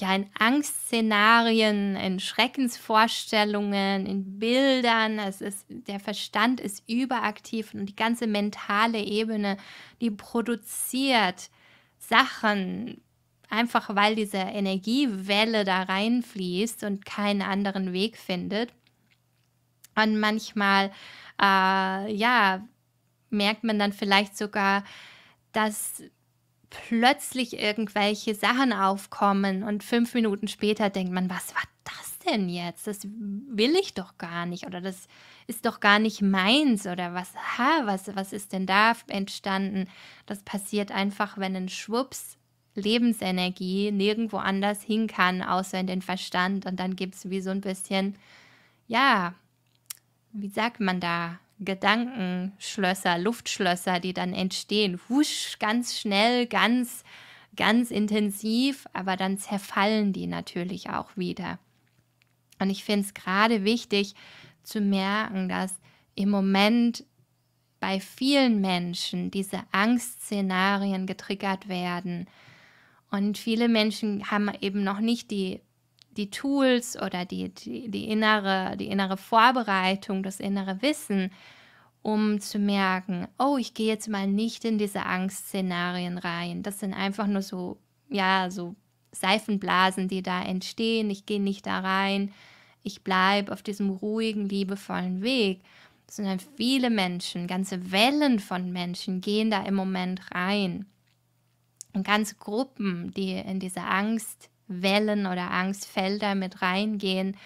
ja, in Angstszenarien, in Schreckensvorstellungen, in Bildern. Es ist, der Verstand ist überaktiv und die ganze mentale Ebene, die produziert Sachen, einfach weil diese Energiewelle da reinfließt und keinen anderen Weg findet. Und manchmal, äh, ja, merkt man dann vielleicht sogar, dass plötzlich irgendwelche Sachen aufkommen und fünf Minuten später denkt man, was war das denn jetzt? Das will ich doch gar nicht oder das ist doch gar nicht meins oder was, ha, was, was ist denn da entstanden? Das passiert einfach, wenn ein Schwupps Lebensenergie nirgendwo anders hin kann, außer in den Verstand und dann gibt es wie so ein bisschen, ja, wie sagt man da, Gedankenschlösser, Luftschlösser, die dann entstehen. Wusch, ganz schnell, ganz, ganz intensiv, aber dann zerfallen die natürlich auch wieder. Und ich finde es gerade wichtig zu merken, dass im Moment bei vielen Menschen diese Angstszenarien getriggert werden. Und viele Menschen haben eben noch nicht die die Tools oder die, die, die, innere, die innere Vorbereitung, das innere Wissen, um zu merken, oh, ich gehe jetzt mal nicht in diese Angstszenarien rein. Das sind einfach nur so, ja, so Seifenblasen, die da entstehen. Ich gehe nicht da rein. Ich bleibe auf diesem ruhigen, liebevollen Weg. sondern viele Menschen, ganze Wellen von Menschen gehen da im Moment rein. Und ganze Gruppen, die in diese Angstwellen oder Angstfelder mit reingehen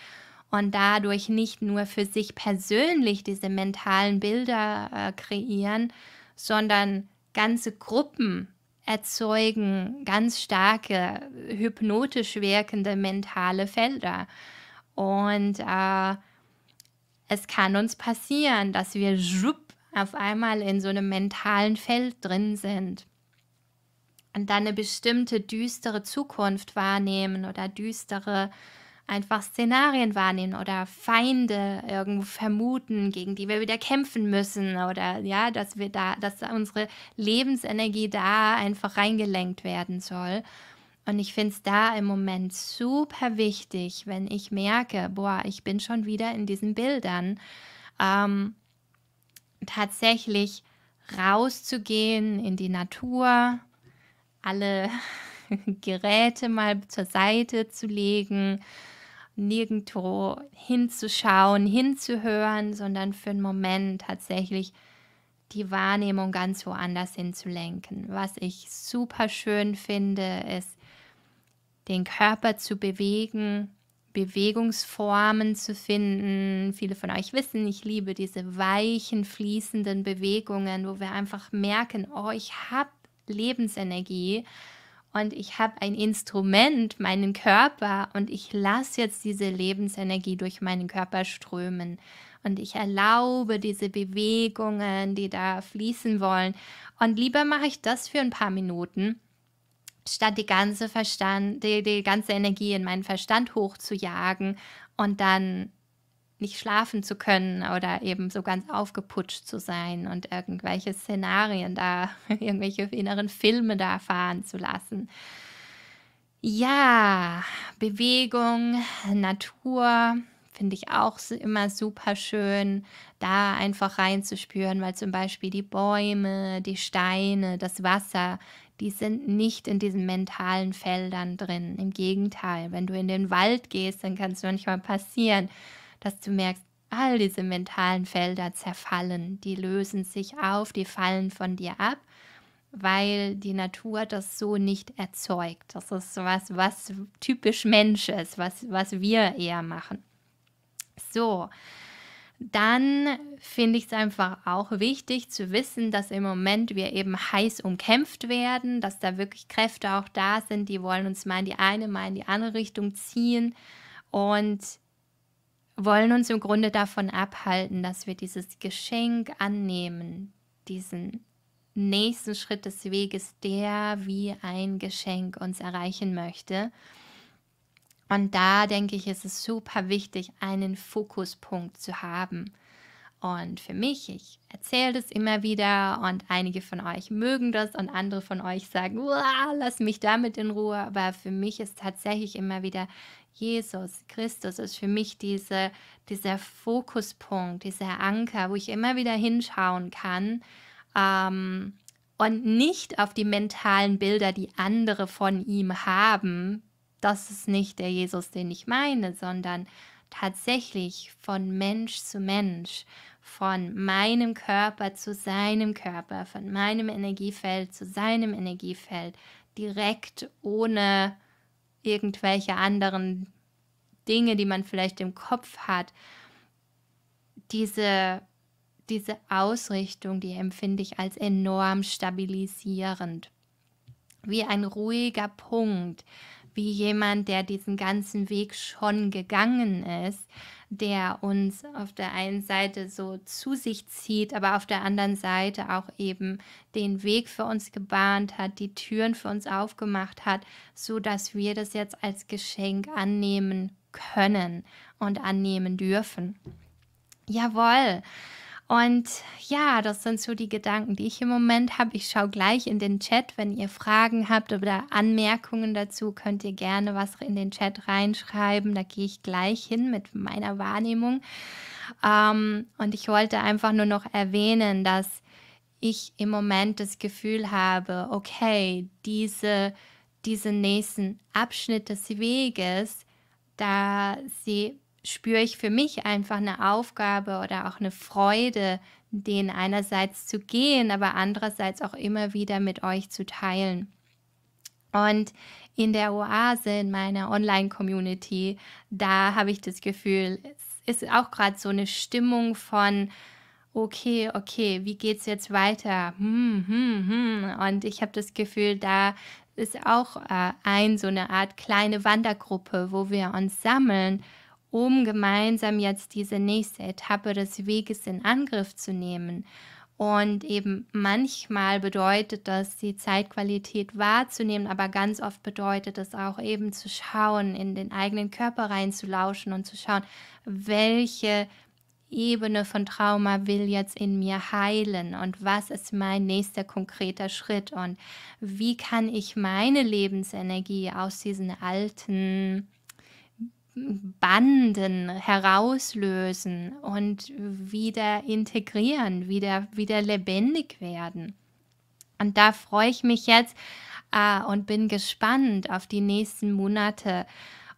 und dadurch nicht nur für sich persönlich diese mentalen Bilder äh, kreieren, sondern ganze Gruppen erzeugen ganz starke, hypnotisch wirkende mentale Felder. Und äh, es kann uns passieren, dass wir auf einmal in so einem mentalen Feld drin sind und dann eine bestimmte düstere Zukunft wahrnehmen oder düstere einfach Szenarien wahrnehmen oder Feinde irgendwo vermuten, gegen die wir wieder kämpfen müssen oder ja, dass wir da, dass unsere Lebensenergie da einfach reingelenkt werden soll. Und ich finde es da im Moment super wichtig, wenn ich merke, boah, ich bin schon wieder in diesen Bildern, ähm, tatsächlich rauszugehen in die Natur, alle Geräte mal zur Seite zu legen, nirgendwo hinzuschauen, hinzuhören, sondern für einen Moment tatsächlich die Wahrnehmung ganz woanders hinzulenken. Was ich super schön finde, ist, den Körper zu bewegen, Bewegungsformen zu finden. Viele von euch wissen, ich liebe diese weichen, fließenden Bewegungen, wo wir einfach merken, oh, ich habe Lebensenergie und ich habe ein Instrument, meinen Körper, und ich lasse jetzt diese Lebensenergie durch meinen Körper strömen. Und ich erlaube diese Bewegungen, die da fließen wollen. Und lieber mache ich das für ein paar Minuten, statt die ganze Verstand, die, die ganze Energie in meinen Verstand hochzujagen und dann nicht schlafen zu können oder eben so ganz aufgeputscht zu sein und irgendwelche Szenarien da, irgendwelche inneren Filme da fahren zu lassen. Ja, Bewegung, Natur finde ich auch immer super schön, da einfach reinzuspüren, weil zum Beispiel die Bäume, die Steine, das Wasser, die sind nicht in diesen mentalen Feldern drin. Im Gegenteil, wenn du in den Wald gehst, dann kann es manchmal passieren, dass du merkst, all diese mentalen Felder zerfallen, die lösen sich auf, die fallen von dir ab, weil die Natur das so nicht erzeugt. Das ist was, was typisch Mensch ist, was, was wir eher machen. So, dann finde ich es einfach auch wichtig zu wissen, dass im Moment wir eben heiß umkämpft werden, dass da wirklich Kräfte auch da sind, die wollen uns mal in die eine, mal in die andere Richtung ziehen. Und wollen uns im Grunde davon abhalten, dass wir dieses Geschenk annehmen, diesen nächsten Schritt des Weges, der wie ein Geschenk uns erreichen möchte. Und da denke ich, ist es super wichtig, einen Fokuspunkt zu haben. Und für mich, ich erzähle das immer wieder und einige von euch mögen das und andere von euch sagen, lass mich damit in Ruhe. Aber für mich ist tatsächlich immer wieder Jesus, Christus ist für mich diese, dieser Fokuspunkt, dieser Anker, wo ich immer wieder hinschauen kann ähm, und nicht auf die mentalen Bilder, die andere von ihm haben. Das ist nicht der Jesus, den ich meine, sondern tatsächlich von Mensch zu Mensch, von meinem Körper zu seinem Körper, von meinem Energiefeld zu seinem Energiefeld, direkt ohne irgendwelche anderen Dinge, die man vielleicht im Kopf hat, diese, diese Ausrichtung, die empfinde ich als enorm stabilisierend. Wie ein ruhiger Punkt, wie jemand, der diesen ganzen Weg schon gegangen ist, der uns auf der einen Seite so zu sich zieht, aber auf der anderen Seite auch eben den Weg für uns gebahnt hat, die Türen für uns aufgemacht hat, so dass wir das jetzt als Geschenk annehmen können und annehmen dürfen. Jawohl. Und ja, das sind so die Gedanken, die ich im Moment habe. Ich schaue gleich in den Chat. Wenn ihr Fragen habt oder Anmerkungen dazu, könnt ihr gerne was in den Chat reinschreiben. Da gehe ich gleich hin mit meiner Wahrnehmung. Ähm, und ich wollte einfach nur noch erwähnen, dass ich im Moment das Gefühl habe, okay, diese, diese nächsten Abschnitt des Weges, da sie spüre ich für mich einfach eine Aufgabe oder auch eine Freude, den einerseits zu gehen, aber andererseits auch immer wieder mit euch zu teilen. Und in der Oase, in meiner Online-Community, da habe ich das Gefühl, es ist auch gerade so eine Stimmung von, okay, okay, wie geht's jetzt weiter? Hm, hm, hm. Und ich habe das Gefühl, da ist auch äh, ein so eine Art kleine Wandergruppe, wo wir uns sammeln, um gemeinsam jetzt diese nächste Etappe des Weges in Angriff zu nehmen. Und eben manchmal bedeutet das, die Zeitqualität wahrzunehmen, aber ganz oft bedeutet es auch eben zu schauen, in den eigenen Körper reinzulauschen und zu schauen, welche Ebene von Trauma will jetzt in mir heilen und was ist mein nächster konkreter Schritt und wie kann ich meine Lebensenergie aus diesen alten Banden herauslösen und wieder integrieren, wieder, wieder lebendig werden. Und da freue ich mich jetzt äh, und bin gespannt auf die nächsten Monate.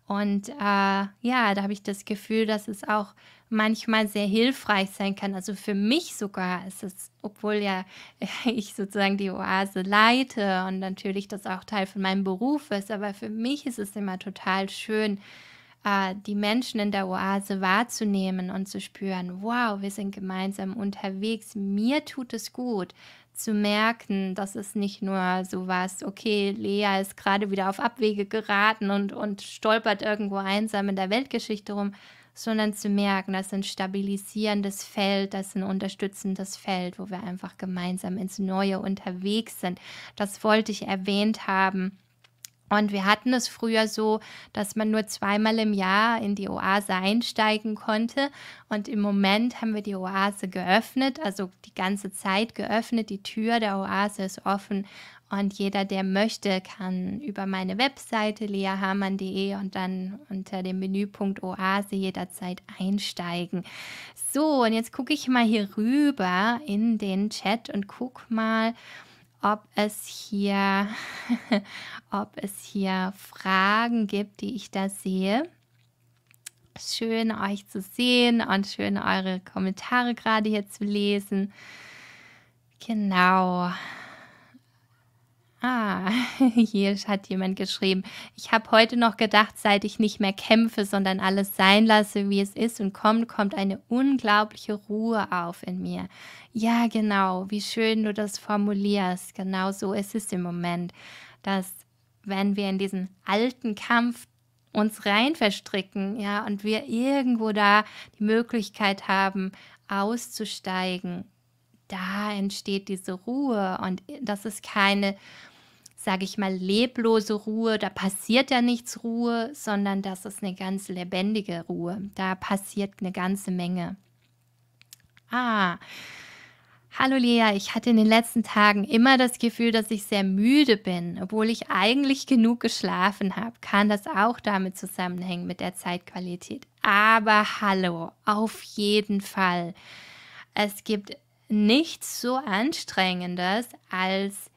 Und äh, ja, da habe ich das Gefühl, dass es auch manchmal sehr hilfreich sein kann. Also für mich sogar ist es, obwohl ja ich sozusagen die Oase leite und natürlich das auch Teil von meinem Beruf ist, aber für mich ist es immer total schön, äh, die Menschen in der Oase wahrzunehmen und zu spüren, wow, wir sind gemeinsam unterwegs, mir tut es gut zu merken, dass es nicht nur so was, okay, Lea ist gerade wieder auf Abwege geraten und, und stolpert irgendwo einsam in der Weltgeschichte rum, sondern zu merken, das ist ein stabilisierendes Feld, das ist ein unterstützendes Feld, wo wir einfach gemeinsam ins Neue unterwegs sind. Das wollte ich erwähnt haben. Und wir hatten es früher so, dass man nur zweimal im Jahr in die Oase einsteigen konnte. Und im Moment haben wir die Oase geöffnet, also die ganze Zeit geöffnet. Die Tür der Oase ist offen und jeder, der möchte, kann über meine Webseite leahamann.de und dann unter dem Menüpunkt Oase jederzeit einsteigen. So, und jetzt gucke ich mal hier rüber in den Chat und gucke mal, ob es hier, ob es hier Fragen gibt, die ich da sehe. Schön euch zu sehen und schön eure Kommentare gerade hier zu lesen. Genau. Ah, hier hat jemand geschrieben. Ich habe heute noch gedacht, seit ich nicht mehr kämpfe, sondern alles sein lasse, wie es ist und kommt, kommt eine unglaubliche Ruhe auf in mir. Ja, genau, wie schön du das formulierst. Genau so ist es im Moment, dass wenn wir in diesen alten Kampf uns rein verstricken, ja, und wir irgendwo da die Möglichkeit haben, auszusteigen, da entsteht diese Ruhe und das ist keine sage ich mal, leblose Ruhe, da passiert ja nichts Ruhe, sondern das ist eine ganz lebendige Ruhe. Da passiert eine ganze Menge. Ah, hallo Lea, ich hatte in den letzten Tagen immer das Gefühl, dass ich sehr müde bin, obwohl ich eigentlich genug geschlafen habe. Kann das auch damit zusammenhängen mit der Zeitqualität? Aber hallo, auf jeden Fall. Es gibt nichts so anstrengendes als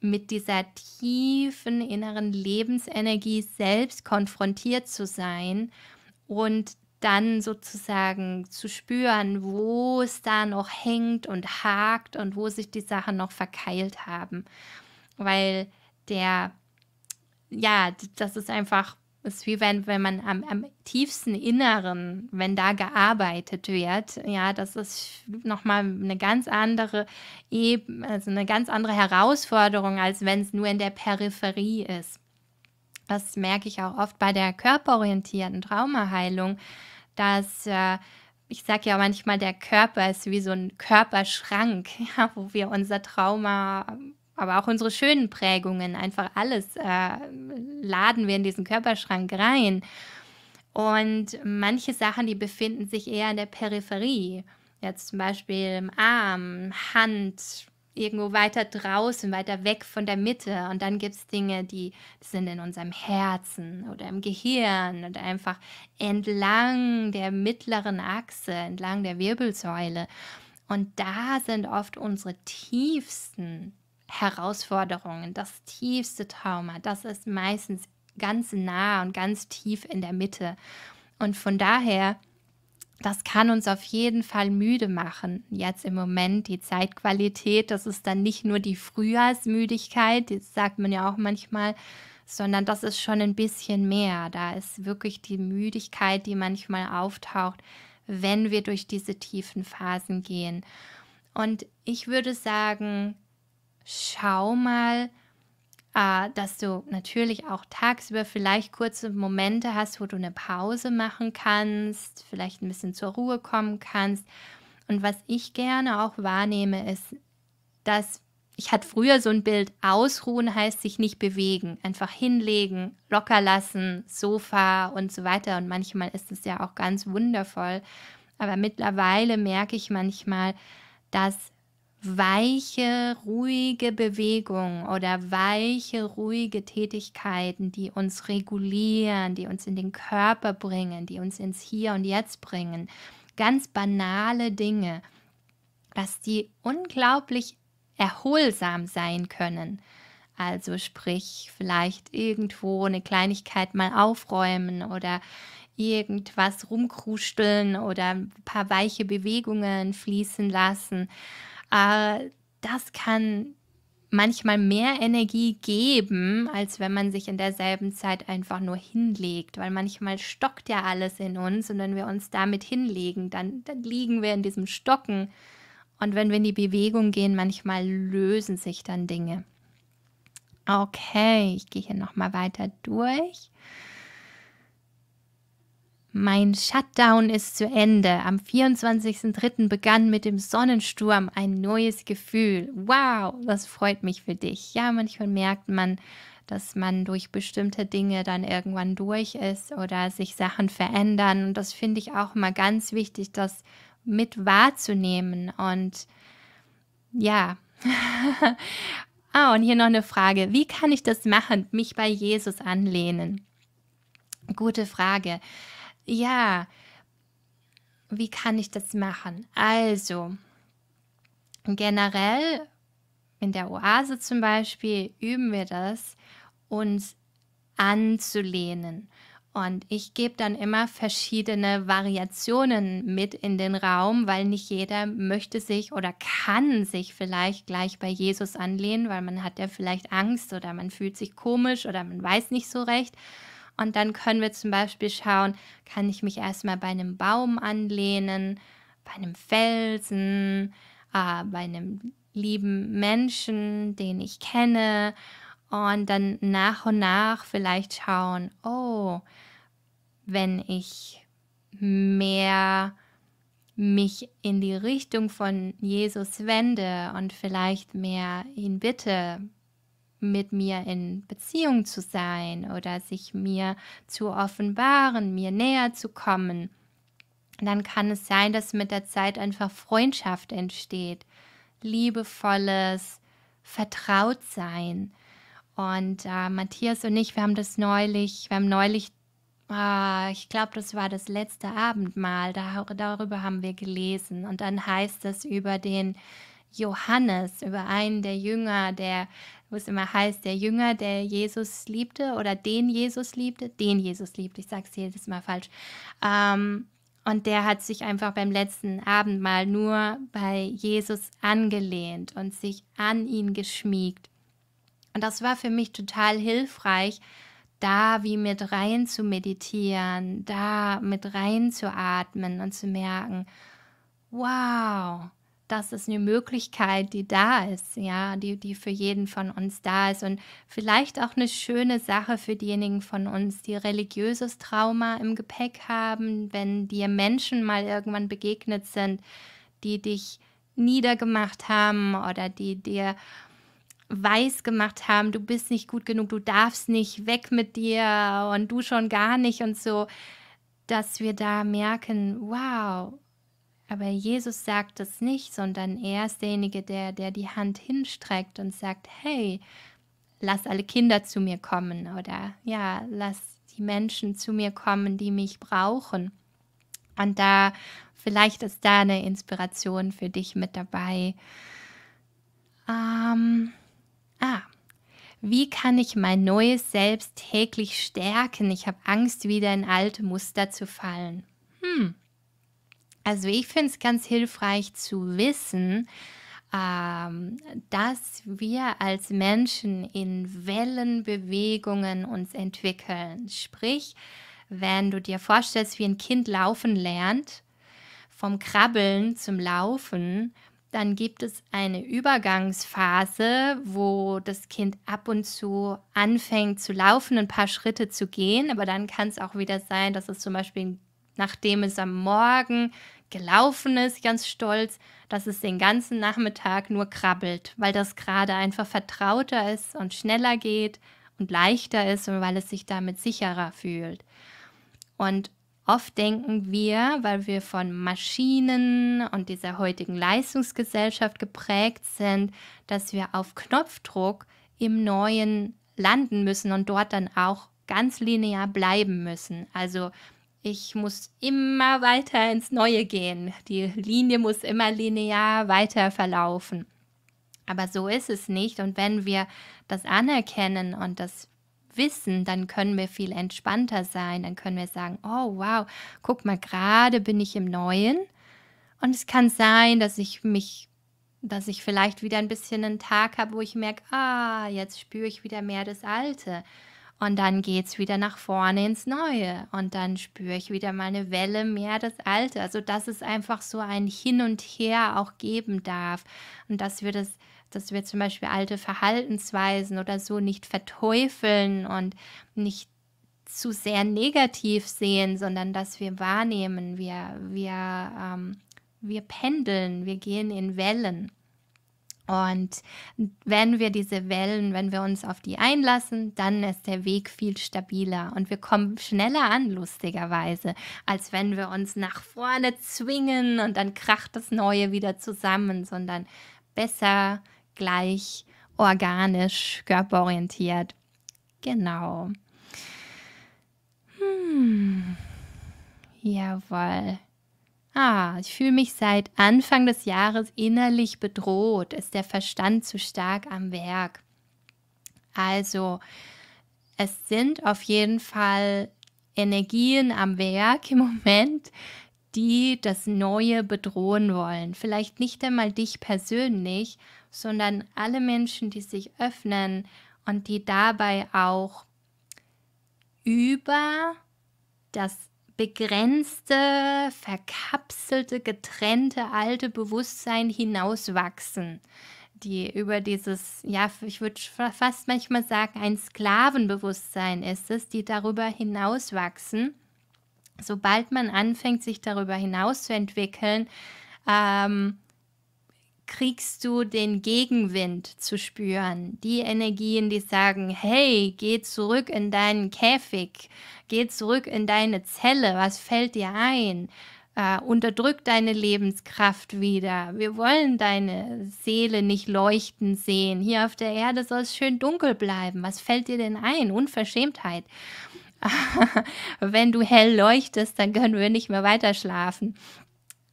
mit dieser tiefen inneren Lebensenergie selbst konfrontiert zu sein und dann sozusagen zu spüren, wo es da noch hängt und hakt und wo sich die Sachen noch verkeilt haben. Weil der, ja, das ist einfach es ist wie wenn, wenn man am, am tiefsten Inneren, wenn da gearbeitet wird, ja, das ist nochmal eine ganz andere Eben, also eine ganz andere Herausforderung, als wenn es nur in der Peripherie ist. Das merke ich auch oft bei der körperorientierten Traumaheilung, dass äh, ich sage ja manchmal, der Körper ist wie so ein Körperschrank, ja, wo wir unser Trauma aber auch unsere schönen Prägungen, einfach alles äh, laden wir in diesen Körperschrank rein. Und manche Sachen, die befinden sich eher in der Peripherie. Jetzt zum Beispiel im Arm, Hand, irgendwo weiter draußen, weiter weg von der Mitte. Und dann gibt es Dinge, die, sind in unserem Herzen oder im Gehirn oder einfach entlang der mittleren Achse, entlang der Wirbelsäule. Und da sind oft unsere tiefsten Herausforderungen, das tiefste Trauma, das ist meistens ganz nah und ganz tief in der Mitte. Und von daher, das kann uns auf jeden Fall müde machen. Jetzt im Moment die Zeitqualität, das ist dann nicht nur die Frühjahrsmüdigkeit, das sagt man ja auch manchmal, sondern das ist schon ein bisschen mehr. Da ist wirklich die Müdigkeit, die manchmal auftaucht, wenn wir durch diese tiefen Phasen gehen. Und ich würde sagen, schau mal, äh, dass du natürlich auch tagsüber vielleicht kurze Momente hast, wo du eine Pause machen kannst, vielleicht ein bisschen zur Ruhe kommen kannst. Und was ich gerne auch wahrnehme, ist, dass ich hatte früher so ein Bild, ausruhen heißt sich nicht bewegen, einfach hinlegen, locker lassen, Sofa und so weiter. Und manchmal ist es ja auch ganz wundervoll. Aber mittlerweile merke ich manchmal, dass weiche, ruhige Bewegung oder weiche, ruhige Tätigkeiten, die uns regulieren, die uns in den Körper bringen, die uns ins Hier und Jetzt bringen, ganz banale Dinge, dass die unglaublich erholsam sein können. Also sprich, vielleicht irgendwo eine Kleinigkeit mal aufräumen oder irgendwas rumkrusteln oder ein paar weiche Bewegungen fließen lassen. Äh, das kann manchmal mehr Energie geben, als wenn man sich in derselben Zeit einfach nur hinlegt, weil manchmal stockt ja alles in uns und wenn wir uns damit hinlegen, dann, dann liegen wir in diesem Stocken und wenn wir in die Bewegung gehen, manchmal lösen sich dann Dinge. Okay, ich gehe hier nochmal weiter durch. Mein Shutdown ist zu Ende. Am 24.03. begann mit dem Sonnensturm ein neues Gefühl. Wow, das freut mich für dich. Ja, manchmal merkt man, dass man durch bestimmte Dinge dann irgendwann durch ist oder sich Sachen verändern. Und das finde ich auch mal ganz wichtig, das mit wahrzunehmen. Und ja. ah, und hier noch eine Frage. Wie kann ich das machen, mich bei Jesus anlehnen? Gute Frage. Ja, wie kann ich das machen? Also, generell in der Oase zum Beispiel üben wir das, uns anzulehnen. Und ich gebe dann immer verschiedene Variationen mit in den Raum, weil nicht jeder möchte sich oder kann sich vielleicht gleich bei Jesus anlehnen, weil man hat ja vielleicht Angst oder man fühlt sich komisch oder man weiß nicht so recht. Und dann können wir zum Beispiel schauen, kann ich mich erstmal bei einem Baum anlehnen, bei einem Felsen, äh, bei einem lieben Menschen, den ich kenne. Und dann nach und nach vielleicht schauen, oh, wenn ich mehr mich in die Richtung von Jesus wende und vielleicht mehr ihn bitte, mit mir in Beziehung zu sein oder sich mir zu offenbaren, mir näher zu kommen, dann kann es sein, dass mit der Zeit einfach Freundschaft entsteht, liebevolles Vertrautsein. Und äh, Matthias und ich, wir haben das neulich, wir haben neulich, äh, ich glaube, das war das letzte Abendmahl, da, darüber haben wir gelesen. Und dann heißt es über den Johannes, über einen der Jünger, der wo es immer heißt, der Jünger, der Jesus liebte oder den Jesus liebte, den Jesus liebte, ich sage es jedes Mal falsch. Ähm, und der hat sich einfach beim letzten Abendmahl nur bei Jesus angelehnt und sich an ihn geschmiegt. Und das war für mich total hilfreich, da wie mit rein zu meditieren, da mit rein zu atmen und zu merken, wow, das ist eine Möglichkeit, die da ist, ja, die, die für jeden von uns da ist und vielleicht auch eine schöne Sache für diejenigen von uns, die religiöses Trauma im Gepäck haben, wenn dir Menschen mal irgendwann begegnet sind, die dich niedergemacht haben oder die dir weiß gemacht haben, du bist nicht gut genug, du darfst nicht weg mit dir und du schon gar nicht und so, dass wir da merken, wow, aber Jesus sagt das nicht, sondern er ist derjenige, der, der die Hand hinstreckt und sagt, hey, lass alle Kinder zu mir kommen oder ja, lass die Menschen zu mir kommen, die mich brauchen. Und da, vielleicht ist da eine Inspiration für dich mit dabei. Ähm, ah, Wie kann ich mein neues Selbst täglich stärken? Ich habe Angst, wieder in alte Muster zu fallen. Hm. Also ich finde es ganz hilfreich zu wissen, ähm, dass wir als Menschen in Wellenbewegungen uns entwickeln. Sprich, wenn du dir vorstellst, wie ein Kind laufen lernt, vom Krabbeln zum Laufen, dann gibt es eine Übergangsphase, wo das Kind ab und zu anfängt zu laufen, ein paar Schritte zu gehen. Aber dann kann es auch wieder sein, dass es zum Beispiel, nachdem es am Morgen gelaufen ist, ganz stolz, dass es den ganzen Nachmittag nur krabbelt, weil das gerade einfach vertrauter ist und schneller geht und leichter ist und weil es sich damit sicherer fühlt. Und Oft denken wir, weil wir von Maschinen und dieser heutigen Leistungsgesellschaft geprägt sind, dass wir auf Knopfdruck im Neuen landen müssen und dort dann auch ganz linear bleiben müssen. Also ich muss immer weiter ins Neue gehen. Die Linie muss immer linear weiter verlaufen. Aber so ist es nicht. Und wenn wir das anerkennen und das wissen, dann können wir viel entspannter sein. Dann können wir sagen, oh wow, guck mal, gerade bin ich im Neuen. Und es kann sein, dass ich mich, dass ich vielleicht wieder ein bisschen einen Tag habe, wo ich merke, ah, jetzt spüre ich wieder mehr das Alte. Und dann geht es wieder nach vorne ins Neue. Und dann spüre ich wieder mal eine Welle mehr das Alte. Also, dass es einfach so ein Hin und Her auch geben darf. Und dass wir das dass wir zum Beispiel alte Verhaltensweisen oder so nicht verteufeln und nicht zu sehr negativ sehen, sondern dass wir wahrnehmen, wir, wir, ähm, wir pendeln, wir gehen in Wellen. Und wenn wir diese Wellen, wenn wir uns auf die einlassen, dann ist der Weg viel stabiler und wir kommen schneller an, lustigerweise, als wenn wir uns nach vorne zwingen und dann kracht das Neue wieder zusammen, sondern besser gleich organisch, körperorientiert. Genau. Hm. Jawohl. Ah, ich fühle mich seit Anfang des Jahres innerlich bedroht. Ist der Verstand zu stark am Werk? Also, es sind auf jeden Fall Energien am Werk im Moment, die das Neue bedrohen wollen. Vielleicht nicht einmal dich persönlich, sondern alle Menschen, die sich öffnen und die dabei auch über das begrenzte, verkapselte, getrennte alte Bewusstsein hinauswachsen, die über dieses, ja, ich würde fast manchmal sagen, ein Sklavenbewusstsein ist es, die darüber hinauswachsen. Sobald man anfängt, sich darüber hinaus zu entwickeln, ähm, kriegst du den Gegenwind zu spüren. Die Energien, die sagen, hey, geh zurück in deinen Käfig, geh zurück in deine Zelle, was fällt dir ein? Uh, unterdrück deine Lebenskraft wieder. Wir wollen deine Seele nicht leuchten sehen. Hier auf der Erde soll es schön dunkel bleiben. Was fällt dir denn ein? Unverschämtheit. Wenn du hell leuchtest, dann können wir nicht mehr weiter schlafen.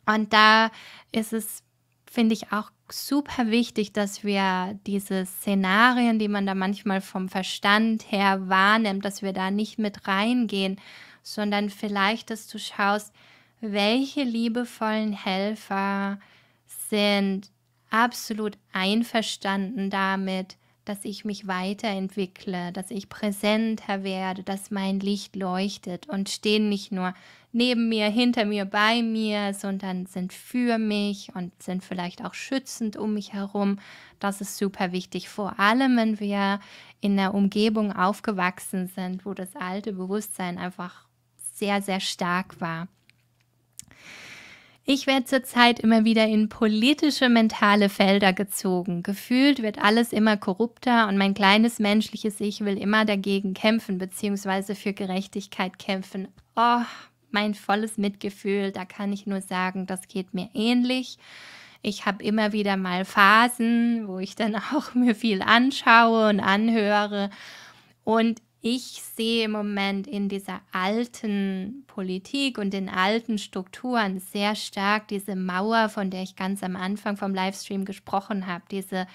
Und da ist es finde ich auch super wichtig, dass wir diese Szenarien, die man da manchmal vom Verstand her wahrnimmt, dass wir da nicht mit reingehen, sondern vielleicht, dass du schaust, welche liebevollen Helfer sind absolut einverstanden damit, dass ich mich weiterentwickle, dass ich präsenter werde, dass mein Licht leuchtet und stehen nicht nur neben mir, hinter mir, bei mir, sondern sind für mich und sind vielleicht auch schützend um mich herum. Das ist super wichtig, vor allem wenn wir in einer Umgebung aufgewachsen sind, wo das alte Bewusstsein einfach sehr, sehr stark war. Ich werde zurzeit immer wieder in politische mentale Felder gezogen. Gefühlt wird alles immer korrupter und mein kleines menschliches Ich will immer dagegen kämpfen bzw. für Gerechtigkeit kämpfen. Oh, mein volles Mitgefühl. Da kann ich nur sagen, das geht mir ähnlich. Ich habe immer wieder mal Phasen, wo ich dann auch mir viel anschaue und anhöre. Und ich sehe im Moment in dieser alten Politik und den alten Strukturen sehr stark diese Mauer, von der ich ganz am Anfang vom Livestream gesprochen habe, diese,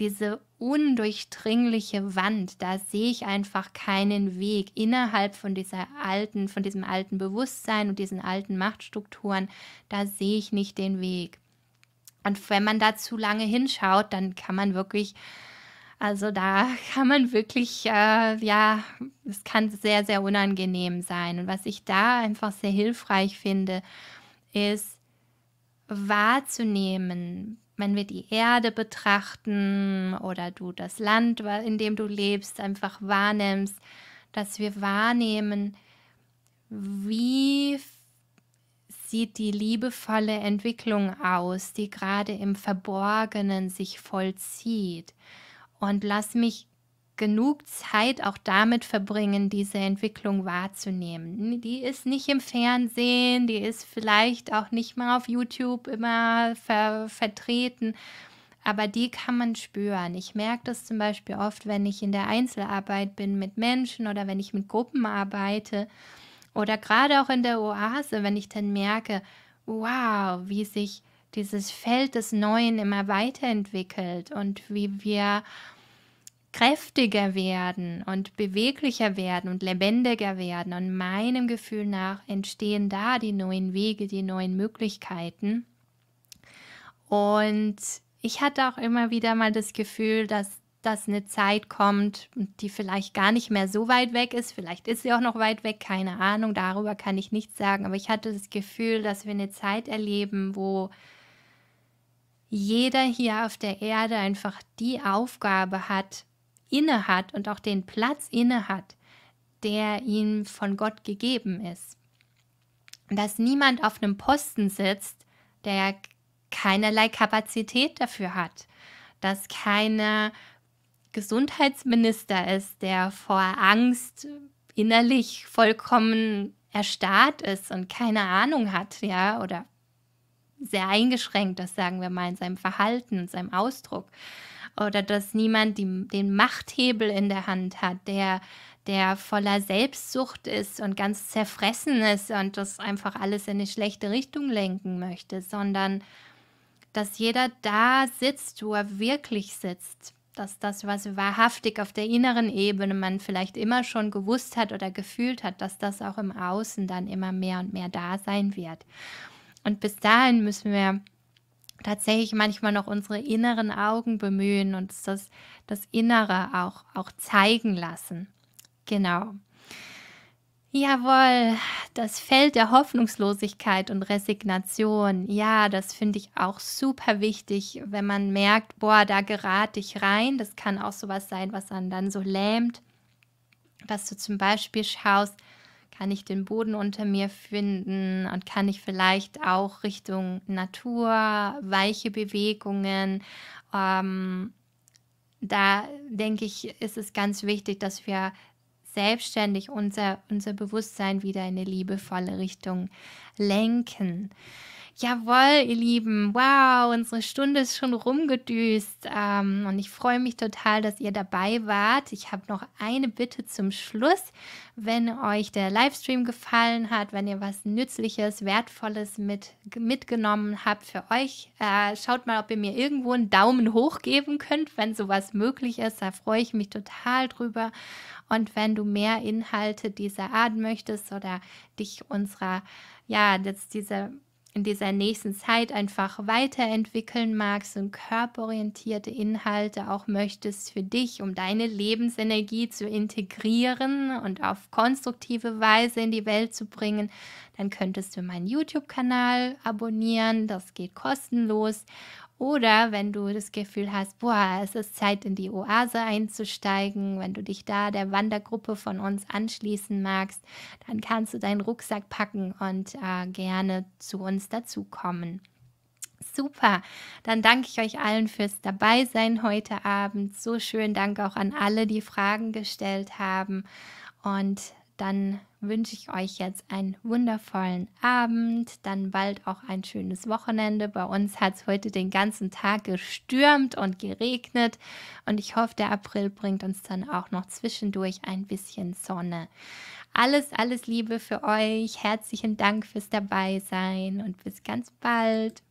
diese undurchdringliche Wand, da sehe ich einfach keinen Weg innerhalb von dieser alten, von diesem alten Bewusstsein und diesen alten Machtstrukturen, da sehe ich nicht den Weg. Und wenn man da zu lange hinschaut, dann kann man wirklich, also da kann man wirklich, äh, ja, es kann sehr, sehr unangenehm sein. Und was ich da einfach sehr hilfreich finde, ist wahrzunehmen, wenn wir die Erde betrachten oder du das Land, in dem du lebst, einfach wahrnimmst, dass wir wahrnehmen, wie sieht die liebevolle Entwicklung aus, die gerade im Verborgenen sich vollzieht. Und lass mich genug Zeit auch damit verbringen, diese Entwicklung wahrzunehmen. Die ist nicht im Fernsehen, die ist vielleicht auch nicht mal auf YouTube immer ver vertreten, aber die kann man spüren. Ich merke das zum Beispiel oft, wenn ich in der Einzelarbeit bin mit Menschen oder wenn ich mit Gruppen arbeite oder gerade auch in der Oase, wenn ich dann merke, wow, wie sich dieses Feld des Neuen immer weiterentwickelt und wie wir kräftiger werden und beweglicher werden und lebendiger werden. Und meinem Gefühl nach entstehen da die neuen Wege, die neuen Möglichkeiten. Und ich hatte auch immer wieder mal das Gefühl, dass dass eine Zeit kommt, die vielleicht gar nicht mehr so weit weg ist. Vielleicht ist sie auch noch weit weg, keine Ahnung. Darüber kann ich nichts sagen. Aber ich hatte das Gefühl, dass wir eine Zeit erleben, wo jeder hier auf der Erde einfach die Aufgabe hat, inne hat und auch den Platz inne hat, der ihm von Gott gegeben ist. Dass niemand auf einem Posten sitzt, der keinerlei Kapazität dafür hat. Dass keiner Gesundheitsminister ist, der vor Angst innerlich vollkommen erstarrt ist und keine Ahnung hat, ja, oder sehr eingeschränkt, das sagen wir mal, in seinem Verhalten, in seinem Ausdruck oder dass niemand die, den Machthebel in der Hand hat, der, der voller Selbstsucht ist und ganz zerfressen ist und das einfach alles in eine schlechte Richtung lenken möchte, sondern dass jeder da sitzt, wo er wirklich sitzt. Dass das, was wahrhaftig auf der inneren Ebene man vielleicht immer schon gewusst hat oder gefühlt hat, dass das auch im Außen dann immer mehr und mehr da sein wird. Und bis dahin müssen wir tatsächlich manchmal noch unsere inneren Augen bemühen und das, das Innere auch, auch zeigen lassen. Genau. Jawohl, das Feld der Hoffnungslosigkeit und Resignation, ja, das finde ich auch super wichtig, wenn man merkt, boah, da gerate ich rein. Das kann auch sowas sein, was einen dann so lähmt, dass du zum Beispiel schaust, kann ich den Boden unter mir finden und kann ich vielleicht auch Richtung Natur, weiche Bewegungen. Ähm, da denke ich, ist es ganz wichtig, dass wir selbstständig unser, unser Bewusstsein wieder in eine liebevolle Richtung lenken. Jawohl, ihr Lieben, wow, unsere Stunde ist schon rumgedüst ähm, und ich freue mich total, dass ihr dabei wart. Ich habe noch eine Bitte zum Schluss. Wenn euch der Livestream gefallen hat, wenn ihr was Nützliches, Wertvolles mit, mitgenommen habt für euch, äh, schaut mal, ob ihr mir irgendwo einen Daumen hoch geben könnt, wenn sowas möglich ist. Da freue ich mich total drüber. Und wenn du mehr Inhalte dieser Art möchtest oder dich unserer, ja, jetzt dieser in dieser nächsten Zeit einfach weiterentwickeln magst und körperorientierte Inhalte auch möchtest für dich, um deine Lebensenergie zu integrieren und auf konstruktive Weise in die Welt zu bringen, dann könntest du meinen YouTube-Kanal abonnieren. Das geht kostenlos. Oder wenn du das Gefühl hast, boah, es ist Zeit in die Oase einzusteigen, wenn du dich da der Wandergruppe von uns anschließen magst, dann kannst du deinen Rucksack packen und äh, gerne zu uns dazukommen. Super, dann danke ich euch allen fürs Dabeisein heute Abend. So schön, danke auch an alle, die Fragen gestellt haben. Und dann wünsche ich euch jetzt einen wundervollen Abend, dann bald auch ein schönes Wochenende. Bei uns hat es heute den ganzen Tag gestürmt und geregnet und ich hoffe, der April bringt uns dann auch noch zwischendurch ein bisschen Sonne. Alles, alles Liebe für euch. Herzlichen Dank fürs Dabeisein und bis ganz bald.